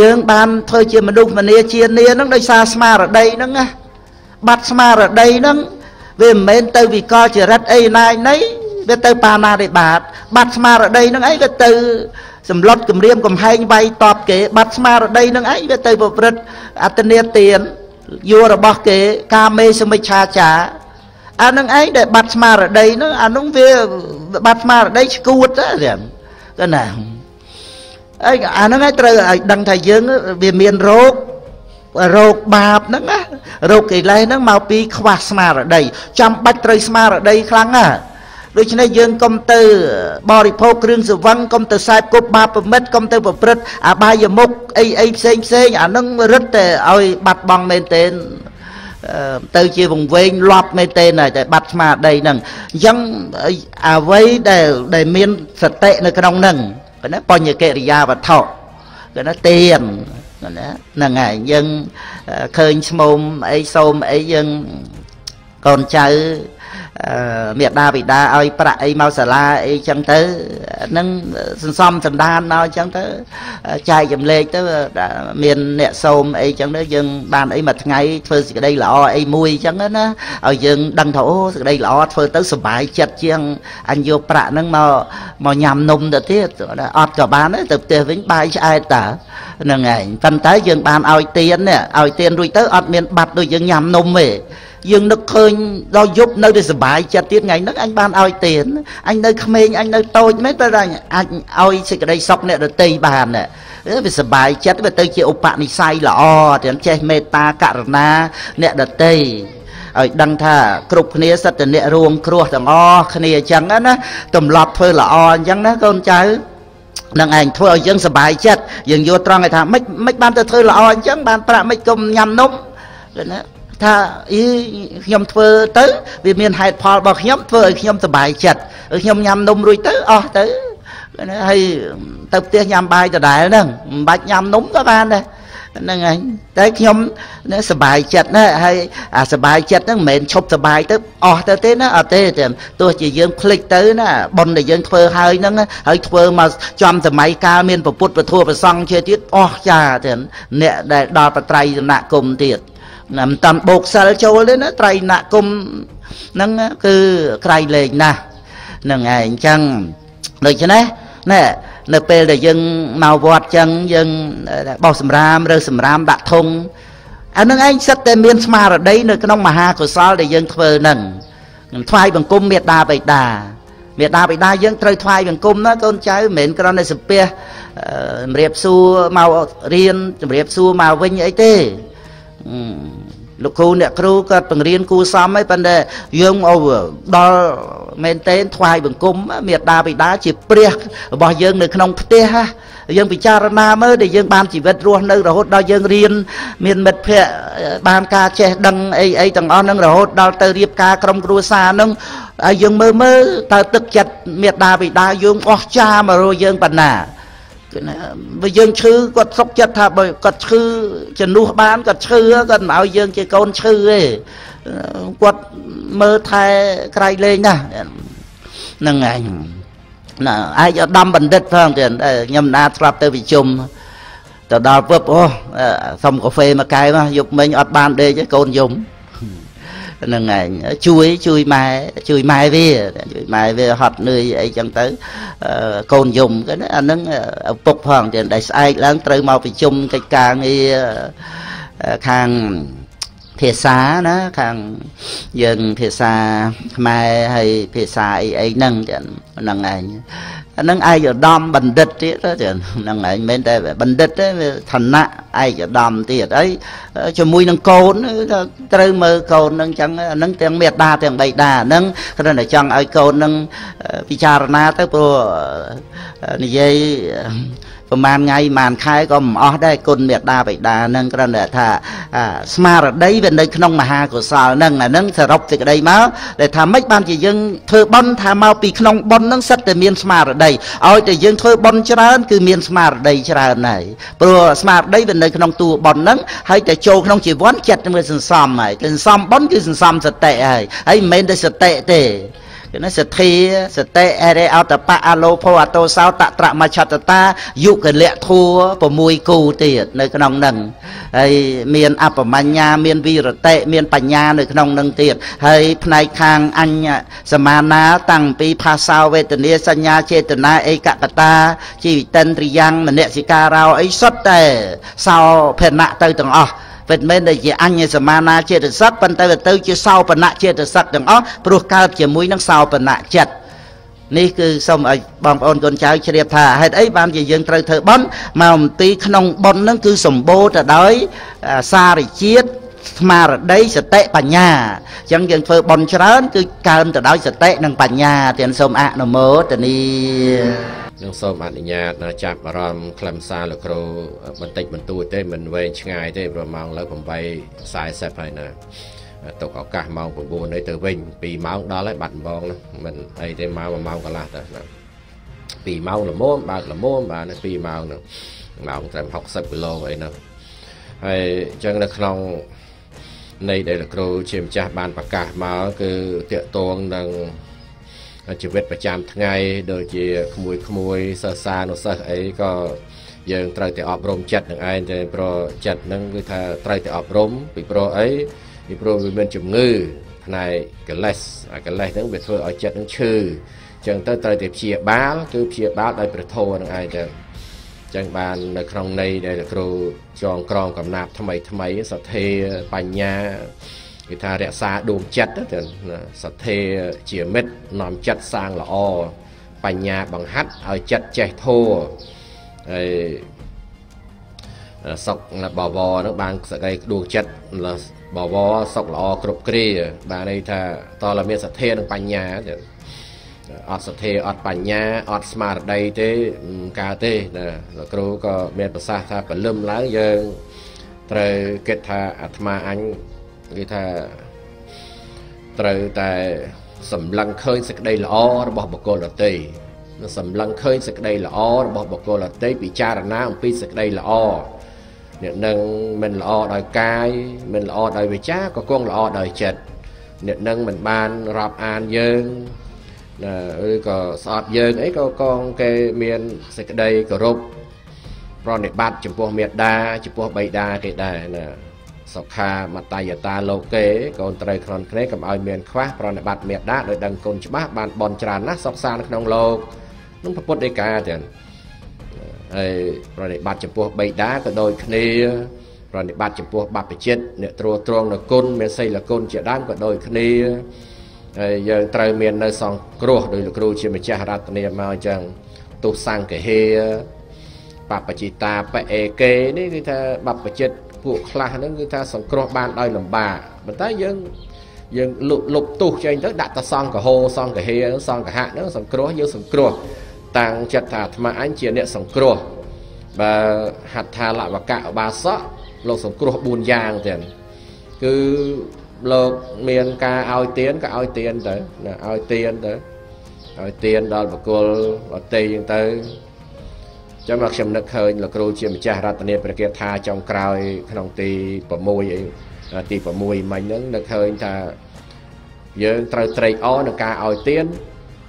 យើងបានធ្វើជាមនុស្សម្នាជានានឹងដោយសារស្មារតីហ្នឹងណាបាត់ស្មារតីហ្នឹងវាមិនមែនទៅវិកលចរិតអីណាយណីវាទៅបាណារិបាតបាត់ស្មារតីហ្នឹងអីវាទៅសម្លុតគម្រាមកំហែងវាយតបគេ បាត់ស្មារតីហ្នឹងឯងវាទៅប្រព្រឹត្តអត្តនេទានយួររបស់គេ កាមេសមិច្ឆាចាអានឹងឯងដែលបាត់ស្មារតីហ្នឹងអានោះវាបាត់ស្មារតីឈួតទៅទៅណា អីអាហ្នឹងឯងត្រូវឲ្យដឹងថាយើងវាមានរោគរោគបាបហ្នឹងណារោគកិលេសហ្នឹងមកពីខ្វះស្មារតីចាំបាច់ត្រូវស្មារតីខ្លាំងណាដូច្នេះយើងកុំទៅបរិភោគគ្រឿងសង្វឹងកុំទៅសែបគប់បាបប្រមិតកុំទៅប្រព្រឹត្តអបាយមុខអីអីផ្សេងផ្សេងអានឹងរឹតតែឲ្យបាត់បង់មែនទែនទៅជាវង្វេងលប់មែនទេណាតែបាត់ស្មារតីហ្នឹងអញ្ចឹងអ្វីដែលដែលមានសតិនៅក្នុងហ្នឹង គេណាបញ្ញកិរិយាវត្ថុគេណាទៀនណាហ្នឹងហើយយើងឃើញឈ្មោះអីសូមអីយើងកូនចៅ មេដាបិតាឲ្យប្រាក់អីមកសាលាអីចឹងទៅនឹងសន្សំសន្តានមកចឹងទៅចែកចម្លែកទៅមានអ្នកសូមអីចឹងទៅយើងបានអីមួយថ្ងៃធ្វើសេចក្តីល្អអីមួយចឹងណាឲ្យយើងដឹងថាអូសេចក្តីល្អធ្វើទៅសុបាយចិត្តជាងអញយកប្រាក់ហ្នឹងមកមកញ៉ាំនំទៅទៀតអត់ក៏បានទៅផ្ទះវិញបាយឆ្អែតតាហ្នឹងឯងប៉ុន្តែយើងបានឲ្យទៀនឲ្យទៀនរួចទៅអត់មានបាត់ដូចយើងញ៉ាំនំទេ យើងនឹកឃើញដល់យប់នៅតែសុបាយចិត្តទៀតថ្ងៃហ្នឹងអញបានឲ្យទៀនអញនៅក្មេងអញនៅតូចមែនតែអញអាចឲ្យសេចក្តីសុខអ្នកដតីបានវាសុបាយចិត្តវាទៅជាឧបនិស្ស័យល្អទាំងចេះមេត្តាករណាអ្នកដតីឲ្យដឹងថាគ្រប់គ្នាសិតតអ្នករួមគ្រោះទាំងអស់គ្នាអញ្ចឹងណាទម្លាប់ធ្វើល្អអញ្ចឹងណាកូនចៅនឹងឯងធ្វើឲ្យយើងសុបាយចិត្តយើងយល់ត្រង់ឲ្យថាមិនមិនបានទៅធ្វើល្អអញ្ចឹងបានប្រាក់មិនកុំញ៉ាំនំណា ថាអីខ្ញុំធ្វើទៅវាមានហេតុផលរបស់ខ្ញុំធ្វើឲ្យខ្ញុំសុបាយចិត្តខ្ញុំញ៉ាំនំរួចទៅអស់ទៅហើយទៅផ្ទះញ៉ាំបាយដដែលហ្នឹងមិនបាច់ញ៉ាំនំក៏បានដែរហ្នឹងហើយតែខ្ញុំសบายចិត្តណាហើយអាសบายចិត្តហ្នឹងមិនមែនឈប់សบายទៅអស់ទៅទេណាអត់ទេតែទោះជាយើងភ្លេចទៅណាប៉ុនដែលយើងធ្វើហើយហ្នឹងហើយធ្វើមកចំសម័យកាលមានពុទ្ធពធប្រសង់ជាទៀតអស់ចាទៅអ្នកដែលដល់បត្រៃសនគមទៀតណា មិនតាន់បោកសិលចូលទេណាត្រៃណគុំហ្នឹងគឺក្រៃលែងណាស់ហ្នឹងឯងអញ្ចឹងដូច្នេះណែនៅពេលដែលយើងមកវត្តចឹងយើងបោះសម្រាមរើសម្រាមដាក់ធុងអានឹងឯងសិតតែមានស្មារតីនៅក្នុងមហាកុសលដែលយើងធ្វើនឹងថ្វាយបង្គំមេត្តាបិតាមេត្តាបិតាយើងត្រូវថ្វាយបង្គំណាកូនចៅមិនមែនគ្រាន់តែសំពះជំរាបសួរមករៀនជំរាបសួរមកវិញអីទេ លោកគ្រូអ្នកគ្រូគាត់បង្រៀនគួសមហើយប៉ុន្តែយើងឲ្យដល់មែនតេនថ្វាយបង្គំមេត្តាបិតាជាព្រះរបស់យើងនៅក្នុងផ្ទះយើងពិចារណាមើលដែលយើងបានជីវិតរស់នៅរហូតដល់យើងរៀនមានមិត្តភ័ក្តិបានការចេះដឹងអីអីទាំងអស់ហ្នឹងរហូតដល់ទៅរៀបការក្រុមគ្រួសារហ្នឹងហើយយើងមើលមើលតើទឹកចិត្តមេត្តាបិតាយើងអស់ចាមករយើងប៉ុណ្ណា គឺណាបើយើងឈឺគាត់សុកចិត្តថាបើគាត់ឈឺជំនួសបានគាត់ឈឺគាត់មិនឲ្យយើងជាកូនឈឺទេគាត់មើលថែក្រៃលែងណាស់ហ្នឹងឯងណាឯកឧត្តមបណ្ឌិតផងទៀតខ្ញុំណាធ្លាប់ទៅប្រជុំទៅដល់ពឹបអូសុំកាហ្វេមួយកែវមកយប់មិញអត់បានដេកទេកូនយំហ្នឹងឯងជួយជួយម៉ែជួយម៉ែវាជួយម៉ែវាហត់នឿយអីចឹងទៅកូនយំគេអាហ្នឹងឪពុកផងទៀតដែលស្អែកឡើងត្រូវមកប្រជុំកិច្ចការងារខាងភាសាណាខាងយើងភាសាខ្មែរហើយភាសាអីអីហ្នឹងចឹងហ្នឹងឯង អានឹងឯកឧត្តមបណ្ឌិតទៀតចឹងហ្នឹងឯងមិនតែបណ្ឌិតទេវាឋានៈឯកឧត្តមទៀតហើយជាមួយនឹងកូនត្រូវមើលកូនហ្នឹងចឹងអានឹងទាំងមេដាទាំងបៃតាហ្នឹងគ្រាន់តែចង់ឲ្យកូនហ្នឹងពិចារណាទៅព្រោះនិយាយ ប្រហែលថ្ងៃប្រហែលខែក៏មិនអស់ដែរគុណមេត្តាបិតានឹងគ្រាន់តែថាស្មារតីវានៅក្នុងមហាកុសលនឹងអានឹងសរុបសេចក្តីមកដែលថាម៉េចបានជាយើងធ្វើបុណ្យថាមកពីក្នុងបុណ្យនឹងសិតតែមានស្មារតីឲ្យតែយើងធ្វើបុណ្យច្រើនគឺមានស្មារតីច្រើនហើយព្រោះស្មារតីវានៅក្នុងតួបុណ្យនឹងហើយតែចូលក្នុងជីវ័នចិត្តវាសន្សំហើយសន្សំបុណ្យគឺសន្សំសតិហើយហើយមិនមែនតែសតិទេ គឺណាសទ្ធាសតិអរិអតបៈអលោភោអតោសោតត្រមច្ឆតតាយុគលៈធัว6គូទៀតនៅក្នុងនឹងហើយមានអបមញ្ញាមានវិរតិមានបញ្ញានៅក្នុងនឹងទៀតហើយផ្នែកខាងអញ្ញសមានាតាំងពីភាសាវេទនាសញ្ញាចេតនាឯកកតាជីវិតិនទ្រិយ៉ាងមនសិការោអីសុទ្ធតែសោភណៈទៅទាំងអស់ មិនមែនតែជាអញ្ញសមានាចេតសិកប៉ុន្តែវាទៅជាសោបនៈចេតសិកទាំងអស់ព្រោះកើតជាមួយនឹងសោបនៈចិត្តនេះគឺសូមឲ្យបងប្អូនកូនចៅជ្រាបថាហេតុអីបានជាយើងត្រូវធ្វើបន់មកអំពីក្នុងបន់នឹងគឺសម្បូរទៅដោយសារជាតិ ស្មារតីសតិបញ្ញាអញ្ចឹងយើងធ្វើបន់ច្រើន គឺកើនទៅដោយសតិនិងបញ្ញាទាំងសូមអនុមោទនានឹងសូមអនុញ្ញាតចាប់អារម្មណ៍ខ្លឹមសារលោកគ្រូបន្តិចបន្តួចទេមិនវែងឆ្ងាយទេព្រោះម៉ោងលើ8:40ហើយណាទុកឱកាសម៉ោង9នេះទៅវិញ2ម៉ោងដល់ហើយបាត់ដំបងណាមិនអីទេមក1ម៉ោងកន្លះទៅណា2ម៉ោងល្មមបើកល្មមបាទ2ម៉ោងហ្នឹងម៉ោងត្រឹម60គីឡូអីហ្នឹងហើយអញ្ចឹងនៅក្នុង នៃដែលលោកគ្រូជាម្ចាស់បានប្រកាសមកគឺតកតងនឹងជីវិតប្រចាំថ្ងៃដូចជាក្មួយក្មួយសិស្សសានុសិស្សអីក៏យើងត្រូវតែអប់រំចិត្តនឹងឯងតែព្រោះចិត្តហ្នឹងគឺថាត្រូវតែអប់រំពីព្រោះអីពីព្រោះវាមានជំងឺផ្នែកកិលេសអាកិលេសហ្នឹងវាធ្វើឲ្យចិត្តហ្នឹងឈឺអញ្ចឹងទៅត្រូវតែព្យាបាលគឺព្យាបាលដោយព្រះធម៌នឹងឯងទៅ ចឹងបាននៅក្នុងន័យដែលគ្រូចងក្រងកំណាប់ថ្មីថ្មីសទ្ធាបញ្ញាគេថារក្សាដួងចិត្តទៅសទ្ធាជាមិត្តនាំចិត្តសាងល្អបញ្ញាបង្ហាត់ឲ្យចិត្តចេះធัวហើយសុកបវរនោះបានសក្តិដួងចិត្តបវរសុកល្អគ្រប់គ្រាបានន័យថាតើមានសទ្ធានិងបញ្ញាទៅ អត់សទ្ធាអត់បញ្ញាអត់ស្មារតីទេកើតទេណាលោកគ្រូក៏មានប្រសាសន៍ថាពលឹមឡើងយើងត្រូវគិតថាអាត្មាអញគឺថាត្រូវតែសម្លឹងឃើញសេចក្តីល្អរបស់បុគ្គលដទៃសម្លឹងឃើញសេចក្តីល្អរបស់បុគ្គលដទៃពិចារណាអំពីសេចក្តីល្អអ្នកនឹងមិនល្អដោយកាយមិនល្អដោយវាចាក៏គង់ល្អដោយចិត្តអ្នកនឹងមិនបានរាប់អានយើងណា ឬក៏ស្អប់យើងអីក៏កងគេមានសេចក្តីគោរពប្រណិប័តចំពោះមេដាចំពោះបិតាគេដែរណាសុខាមតយតាលោកេកូនត្រូវខ្នន់គ្នាកុំឲ្យមានខ្វះប្រណិប័តមេដាដោយដឹងគុណច្បាស់បានបនច្រើនណាស់សុខសានក្នុងលោកនឹងពុទ្ធដីកាទាំងហើយប្រណិប័តចំពោះបិតាក៏ដូចគ្នាប្រណិប័តចំពោះបព្វជិតអ្នកត្រួតត្រងនៅគុណមានសីលគុណជាដើមក៏ដូចគ្នា ហើយយើងត្រូវមាននៅសង្គ្រោះដោយលោកគ្រូជាម្ចាស់រតនាមកអញ្ចឹងទុសង្កហេបបជិតាបអេកេនេះគឺថាបបជិតពួកខ្លះហ្នឹងគឺថាសង្គ្រោះបានដោយលំបាកប៉ុន្តែយើងយើងលុបលុបទុះចេញទៅដាក់តសង្កហោសង្កហេសង្កហៈហ្នឹងសង្គ្រោះយើងសង្គ្រោះតាំងចិត្តថាអាត្មាអញជាអ្នកសង្គ្រោះបើហត្ថាលវកៈបាសកលោកសង្គ្រោះ4យ៉ាងទៀតគឺ លោកមានការឲ្យទៀនក៏ឲ្យទៀនទៅណាឲ្យទៀនទៅឲ្យទៀនដល់បកុលអតីចឹងទៅចាំមកខ្ញុំនឹកឃើញលោកគ្រូជាម្ចាស់រតនាព្រះគាថាចុងក្រោយ ក្នុងទី6អីទី6មិញហ្នឹងនឹកឃើញថាយើងត្រូវត្រេកអរនឹងការឲ្យទៀន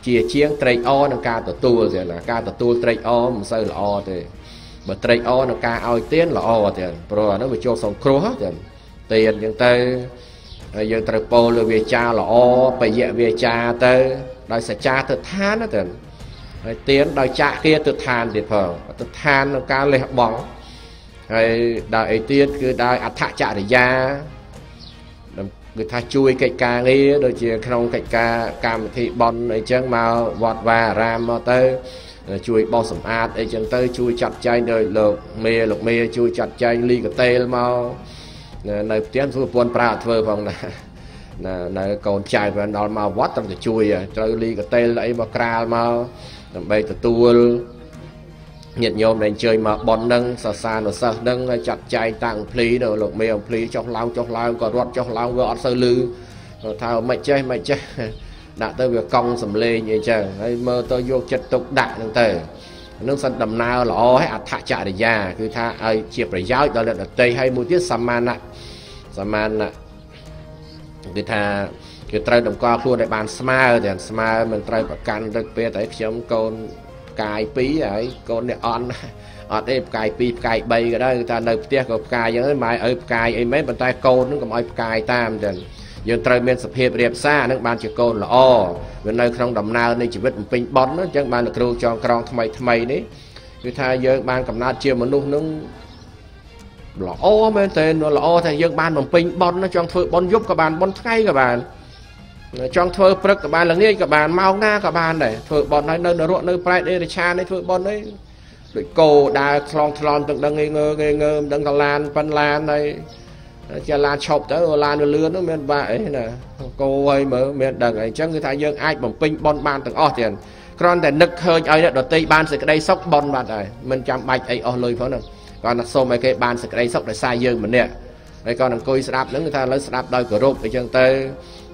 ជាជាងត្រេកអរនឹងការទទួលទេណាការទទួលត្រេកអរមិនសូវល្អទេបើត្រេកអរនឹងការឲ្យទៀនល្អទេព្រោះអានោះវាចូលសង្គ្រោះទេទៀនចឹងទៅ ហើយយើងត្រូវពោលលើវាចាល្អបយៈវាចាទៅដោយសច្ចាទិដ្ឋានទៅហើយទៀនដោយចាក់គាទិដ្ឋានទៀតផងទិដ្ឋានក្នុងការលះបង់ហើយដោយអីទៀតគឺដោយអដ្ឋចរិយាគឺថាជួយកិច្ចការងារដូចជាក្នុងកិច្ចការកម្មវិធីបន់អីចឹងមកវត្តវាអារាមមកទៅជួយបោសសម្អាតអីចឹងទៅជួយចាត់ចែងដោយលោកមេលោកមេជួយចាត់ចែងលីកតេលមក នៅផ្ទះធ្វើប្រពន្ធប្រើអត់ធ្វើផងណាណានៅកូនចៅបានដល់មកវត្តត្រូវតែជួយត្រូវលីកតេលអីមកក្រាលមកដើម្បីទទួលញាតិញោមដែលអញ្ជើញមកប៉ុននឹងសរសានុសិស្សនឹងចាត់ចែងតាំងភ្លីនៅលោកមេអំភ្លីចុះឡើងចុះឡើងក៏រត់ចុះឡើងវាអត់សូវលឺថាមិនចេះមិនចេះដាក់ទៅវាកង់សំលេងអីចឹងហើយមើលទៅយកចិត្តទុកដាក់ហ្នឹងទៅ នឹងសិនដំណើរល្អហើយអដ្ឋចរិយា គឺថាឲ្យជាប្រយោជន៍ដល់អ្នកដទៃហើយមួយទៀតសមានៈសមានៈគឺថាគឺត្រូវតម្កល់ខ្លួនឲ្យបានស្មើទាំងស្មើមិនត្រូវប្រកាន់រឹកពេកតែខ្ញុំកូនផ្កាយ2ហើយកូនអ្នកអន់អត់ទេផ្កាយ2ផ្កាយ3ក៏ដែរគឺថានៅផ្ទះក៏ផ្កាយអញ្ចឹងម៉ែឪផ្កាយអីមែនប៉ុន្តែកូននឹងកុំឲ្យផ្កាយតាមចឹង យើងត្រូវមានសភាពរៀបសារនឹងបានជាកូនល្អវានៅក្នុងដំណើរនៃជីវិតបំពេញបន់អញ្ចឹងបានលោកគ្រូចងក្រងថ្មីថ្មីនេះគឺថាយើងបានកំណត់ជាមនុស្សនឹងល្អមែនតើល្អថាយើងបានបំពេញបន់ចង់ធ្វើបន់យប់ក៏បានបន់ថ្ងៃក៏បានចង់ធ្វើព្រឹកក៏បានល្ងាចក៏បានម៉ោងណាក៏បានដែរធ្វើបន់ហើយនៅនរកនៅប្រែតអេរឆាននេះធ្វើបន់នេះដូចគោដើរឆ្លងឆ្លងទាំងដឹងងើងើងើមិនដឹងថាឡានប៉ិនឡានហើយ ជាឡានឈប់ទៅឡានវាលឿននោះមានបាក់អីណាគោហើយមើលមានដឹងអីចឹងគឺថាយើងអាចបំពេញបនបានទាំងអស់ទៀតគ្រាន់តែនឹកឃើញឲ្យអ្នកដតីបានសេចក្តីសុខបនបាត់ហើយមិនចាំបាច់អីអស់លុយផងហ្នឹងគាត់ថាសូមឲ្យគេបានសេចក្តីសុខដោយសារយើងម្នាក់ហើយគាត់អង្គុយស្ដាប់ហ្នឹងគឺថាឥឡូវស្ដាប់ដោយគោរពអីចឹងទៅ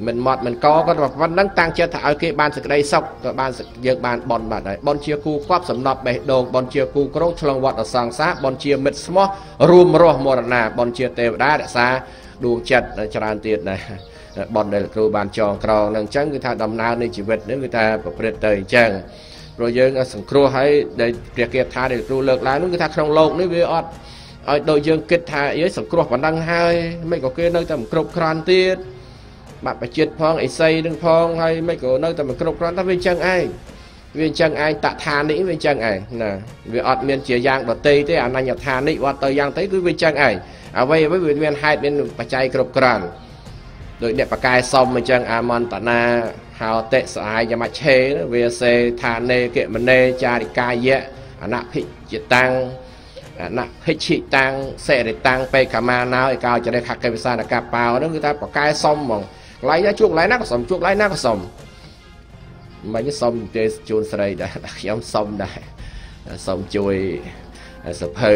មិនមាត់មិនកគាត់ប៉ុណ្ណឹងតាំងចិត្តថាឲ្យគេបានសេចក្តីសុខក៏បានយើងបានបនបាត់ហើយបនជាគូគប់សំណប់បេះដូងបនជាគូក្រងឆ្លងវត្តអសង្សារបនជាមិត្តស្មោះរួមរស់មរណាបនជាទេវតារក្សាដួងចិត្តច្រើនទៀតណាបនដែលគ្រូបានចងក្រងនឹងអញ្ចឹងគឺថាដំណើរនៃជីវិតនេះគឺថាប្រព្រឹត្តទៅអញ្ចឹងព្រោះយើងសង្គ្រោះឲ្យដែលព្រះគាថាដែលគ្រូលើកឡើងនោះគឺថាក្នុងโลกនេះវាអត់ឲ្យដូចយើងគិតថាអីសង្គ្រោះប៉ុណ្ណឹងហើយមិនក៏គេនៅតែមិនគ្រប់គ្រាន់ទៀត បាក់បជាតិផងអេសីនឹងផងហើយមិនក៏នៅតែមិនគ្រប់គ្រាន់តែវាអញ្ចឹងឯងវាអញ្ចឹងឯងតថានេះវាអញ្ចឹងឯងណាវាអត់មានជាយ៉ាងដតីទេអនញ្ញថានេះវត្តទៅយ៉ាងទៅគឺវាអញ្ចឹងឯងអ្វីអ្វីវាមានហេតុមានបច្ច័យគ្រប់គ្រាន់ដោយអ្នកបកែសុំអញ្ចឹងអាមន្តនាហោតិសអាយមច្ឆេវាសេថានេកិមនេចារិកាយៈអនភិជតាំងអនភិច្ឆិតាំងសេរិតាំងបេកមាណោឯកោចរិខកេវិសានកប៉ោហ្នឹងគឺថាបកែសុំហ្មងក ន្លែងណាជួបកន្លែងណាក៏សុំជួបកន្លែងណាក៏សុំមិនសុំទេជូនស្រីដែរខ្ញុំសុំដែរសុំជួយសភៅ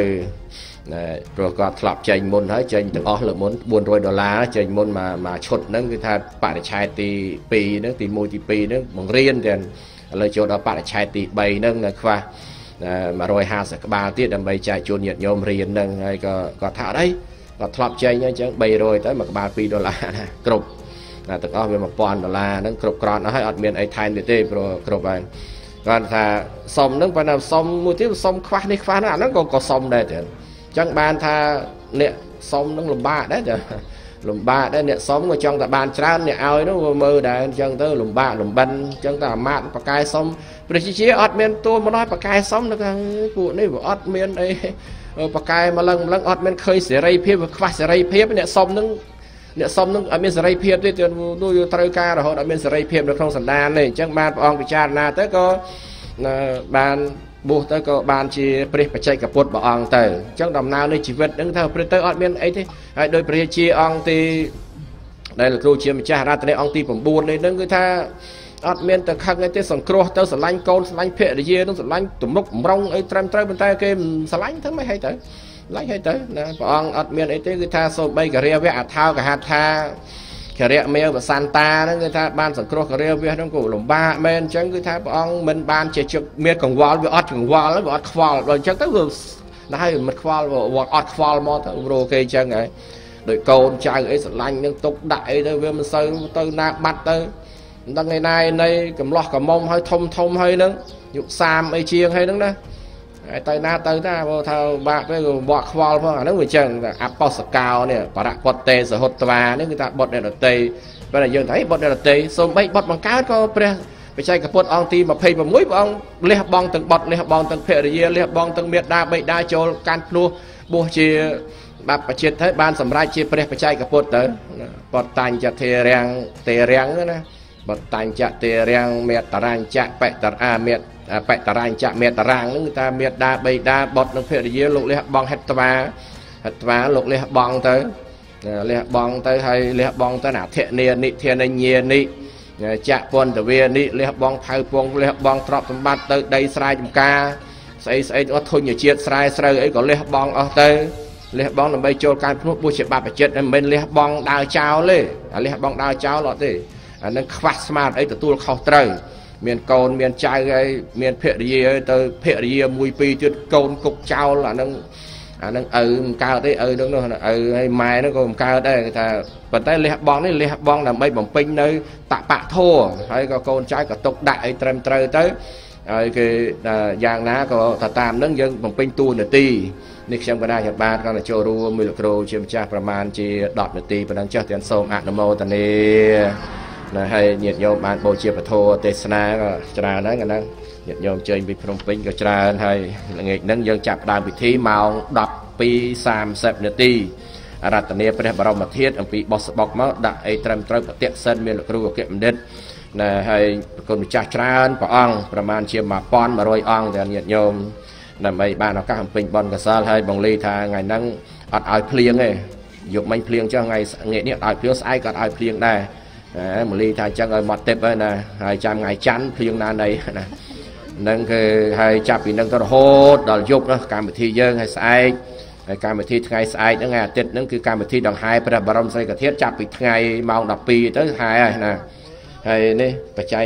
ណាព្រោះគាត់ធ្លាប់ចេញមុនហើយចេញទាំងអស់លើមុន400ដុល្លារចេញមុនមកមកឈុតហ្នឹងគឺថាបរិឆេទទី2ហ្នឹងទី1ទី2ហ្នឹងបង្រៀនទាំងឥឡូវចូលដល់បរិឆេទទី3ហ្នឹងខ្វះ150ក្បាលទៀតដើម្បីចែកជូនញាតិញោមរៀនហ្នឹងហើយក៏គាត់ថាអត់អីគាត់ធ្លាប់ចេញអញ្ចឹង300ទៅមួយក្បាល2ដុល្លារណាគ្រប់ ណាទាំងអស់វា1000ដុល្លារហ្នឹងគ្រប់គ្រាន់អស់ហើយអត់មានអីថែមទៀតទេព្រោះគ្រប់ហើយគាត់ថាសុំហ្នឹងប៉ុន្តែសុំមួយទៀតសុំខ្វះនេះខ្វះហ្នឹងអាហ្នឹងក៏ក៏សុំដែរទៀតអញ្ចឹងបានថាអ្នកសុំហ្នឹងលំបាកដែរចាលំបាកដែរអ្នកសុំក៏ចង់តែបានច្រើនអ្នកឲ្យនោះក៏មើលដែរអញ្ចឹងទៅលំបាកលំបិនអញ្ចឹងទៅអាម៉ាតបកាយសុំប្រជាជាអត់មានតួមកដល់បកាយសុំទៅពួកនេះវាអត់មានអីបកាយម្លឹងម្លឹងអត់មានឃើញសេរីភាពវាខ្វះសេរីភាពអ្នកសុំនឹង អ្នកសុំនឹងអត់មានសេរីភាពទេទោះត្រូវការរហូតអត់មានសេរីភាពនៅក្នុងសន្តានទេអញ្ចឹងបានព្រះអង្គពិចារណាទៅក៏បានបួសទៅក៏បានជាព្រះបច្ចេកពុទ្ធព្រះអង្គទៅអញ្ចឹងដំណើរនៃជីវិតហ្នឹងទៅព្រឹកទៅអត់មានអីទេហើយដោយព្រះជាអង្គទីដែលលោកគ្រូជាម្ចាស់រតនៈអង្គទី9នេះហ្នឹងគឺថាអត់មានទៅខឹងអីទេសង្គ្រោះទៅស្រឡាញ់កូនស្រឡាញ់ភរិយានឹងស្រឡាញ់ទំនុកបំរុងអីត្រឹមត្រូវប៉ុន្តែគេមិនស្រឡាញ់ធ្វើម៉េចហីទៅ ឡាញ់ហីទៅណាព្រះអង្គអត់មានអីទេគឺថាសូបីករិយវៈអថោកហដ្ឋាករិយមេវសន្តាហ្នឹងគឺថាបានសង្គ្រោះករិយវៈហ្នឹងក៏លំបាកមែនអញ្ចឹងគឺថាព្រះអង្គមិនបានជាជឹកមានកង្វល់វាអត់កង្វល់វាអត់ខ្វល់ដល់អញ្ចឹងទៅវាណាស់មិនខ្វល់វាអត់ខ្វល់មកទៅរោគេអញ្ចឹងហើយដោយកូនចៅអីស្រឡាញ់នឹងទុកដាក់អីទៅវាមិនសូវទៅណាបាត់ទៅមិនដឹងឯណាឯណីកំឡោះកំមុំហើយធំធំហើយហ្នឹងយុគ30អីជាងហើយហ្នឹងណា ហើយទៅណាទៅតាបើថាបាក់ទៅក៏បកខ្វល់ផងអាហ្នឹងវាចឹងអបោសកោនេះបរៈពតតេសហុតវានេះគឺថាបុតអ្នកដតីបើតែយើងថាបុតអ្នកដតីសូម្បីបុតបង្កើតក៏ព្រះបច្ច័យកពុទ្ធអង្គទី26ព្រះអង្គលះបង់ទាំងបុតលះបង់ទាំងភរិយាលះបង់ទាំងមេដាបៃតាចូលកាន់ភ្នោះបួសជាបាបជាតិទៅបានសម្រេចជាព្រះបច្ច័យកពុទ្ធទៅបតតាញ់ចធេរាំងទេរាំងណាបតញ្ចទេរាំងមេតរាញ្ចបតរាមេត បតរាញ្ចមេតរាងនឹងថាមេដាបៃតាបុតនឹងភរិយាលោកលះបងហិតត្វាហិតត្វាលោកលះបងទៅលះបងទៅហើយលះបងទៅអធិនានិធានញ្ញានិចៈពន្ធវានិលះបងផៅពងលះបងទ្រព្យសម្បត្តិទៅដីស្រែចម្ការស្អីស្អីអត់ធុញជាតិស្រែស្រូវអីក៏លះបងអស់ទៅលះបងដើម្បីចូលការភ្នោះបួសជាបាបចិត្តមិនមែនលះបងដើរចោលទេអាលះបងដើរចោលអត់ទេអានឹងខ្វះស្មារតីទទួលខុសត្រូវ មានកូនមានចៅហើយមានភរិយាទៅភរិយាមួយពីរទៀតកូនគុកចោលអានឹងអានឹងឪមិនកើតទេឪនឹងនោះឪហើយម៉ែនឹងក៏មិនកើតដែរគេថាប៉ុន្តែលះបងនេះលះបងដើម្បីបំពេញនៅតបៈធัวហើយក៏កូនចៅក៏ຕົកដាក់អីត្រឹមត្រូវទៅហើយគេយ៉ាងណាក៏ថាតាមនឹងយើងបំពេញតួនាទីនេះខ្ញុំកណាខ្ញុំបាទគាត់ចូលរួមមួយលោកគ្រូជាម្ចាស់ប្រមាណជា10នាទីប៉ុណ្ណឹងចុះទាំងសូមអនុមោទនា ណាហើយញាតិញោមបានបូជាពធទេសនាក៏ច្រើនហើយហ្នឹងញាតិញោមជើញពីភ្នំពេញក៏ច្រើនហើយល្ងាចហ្នឹងយើងចាប់ដើមពិធីម៉ោង12:30នាទីរតនាព្រះបរមធាតុអំពីបោះស្បុកមកដាក់អីត្រឹមត្រូវប្រតិសិនមានលោកគ្រូអគ្គបណ្ឌិតណាហើយប្រគុណម្ចាស់ច្រើនព្រះអង្គប្រមាណជា1100អង្គដែលញាតិញោមដើម្បីបានឱកាសអំពេញបនកសលហើយបងលីថាថ្ងៃហ្នឹងអត់ឲ្យភ្លៀងទេយកមិញភ្លៀងចុះថ្ងៃងាកនេះអត់ឲ្យភ្លៀងស្អែកក៏អត់ឲ្យភ្លៀងដែរ មលីថាអញ្ចឹងឲ្យមកទេពហើយណាហើយចាំថ្ងៃច័ន្ទភ្លៀងណានៃណានឹងគឺហើយចាប់ពីនឹងទៅរហូតដល់យប់ណាកម្មវិធីយើងហើយស្អែកហើយកម្មវិធីថ្ងៃស្អែកហ្នឹងថ្ងៃអាទិត្យហ្នឹងគឺកម្មវិធីដង្ហែព្រះបរមសីកធាតុចាប់ពីថ្ងៃម៉ោង12ទៅហែហើយណាហើយនេះបច្ច័យ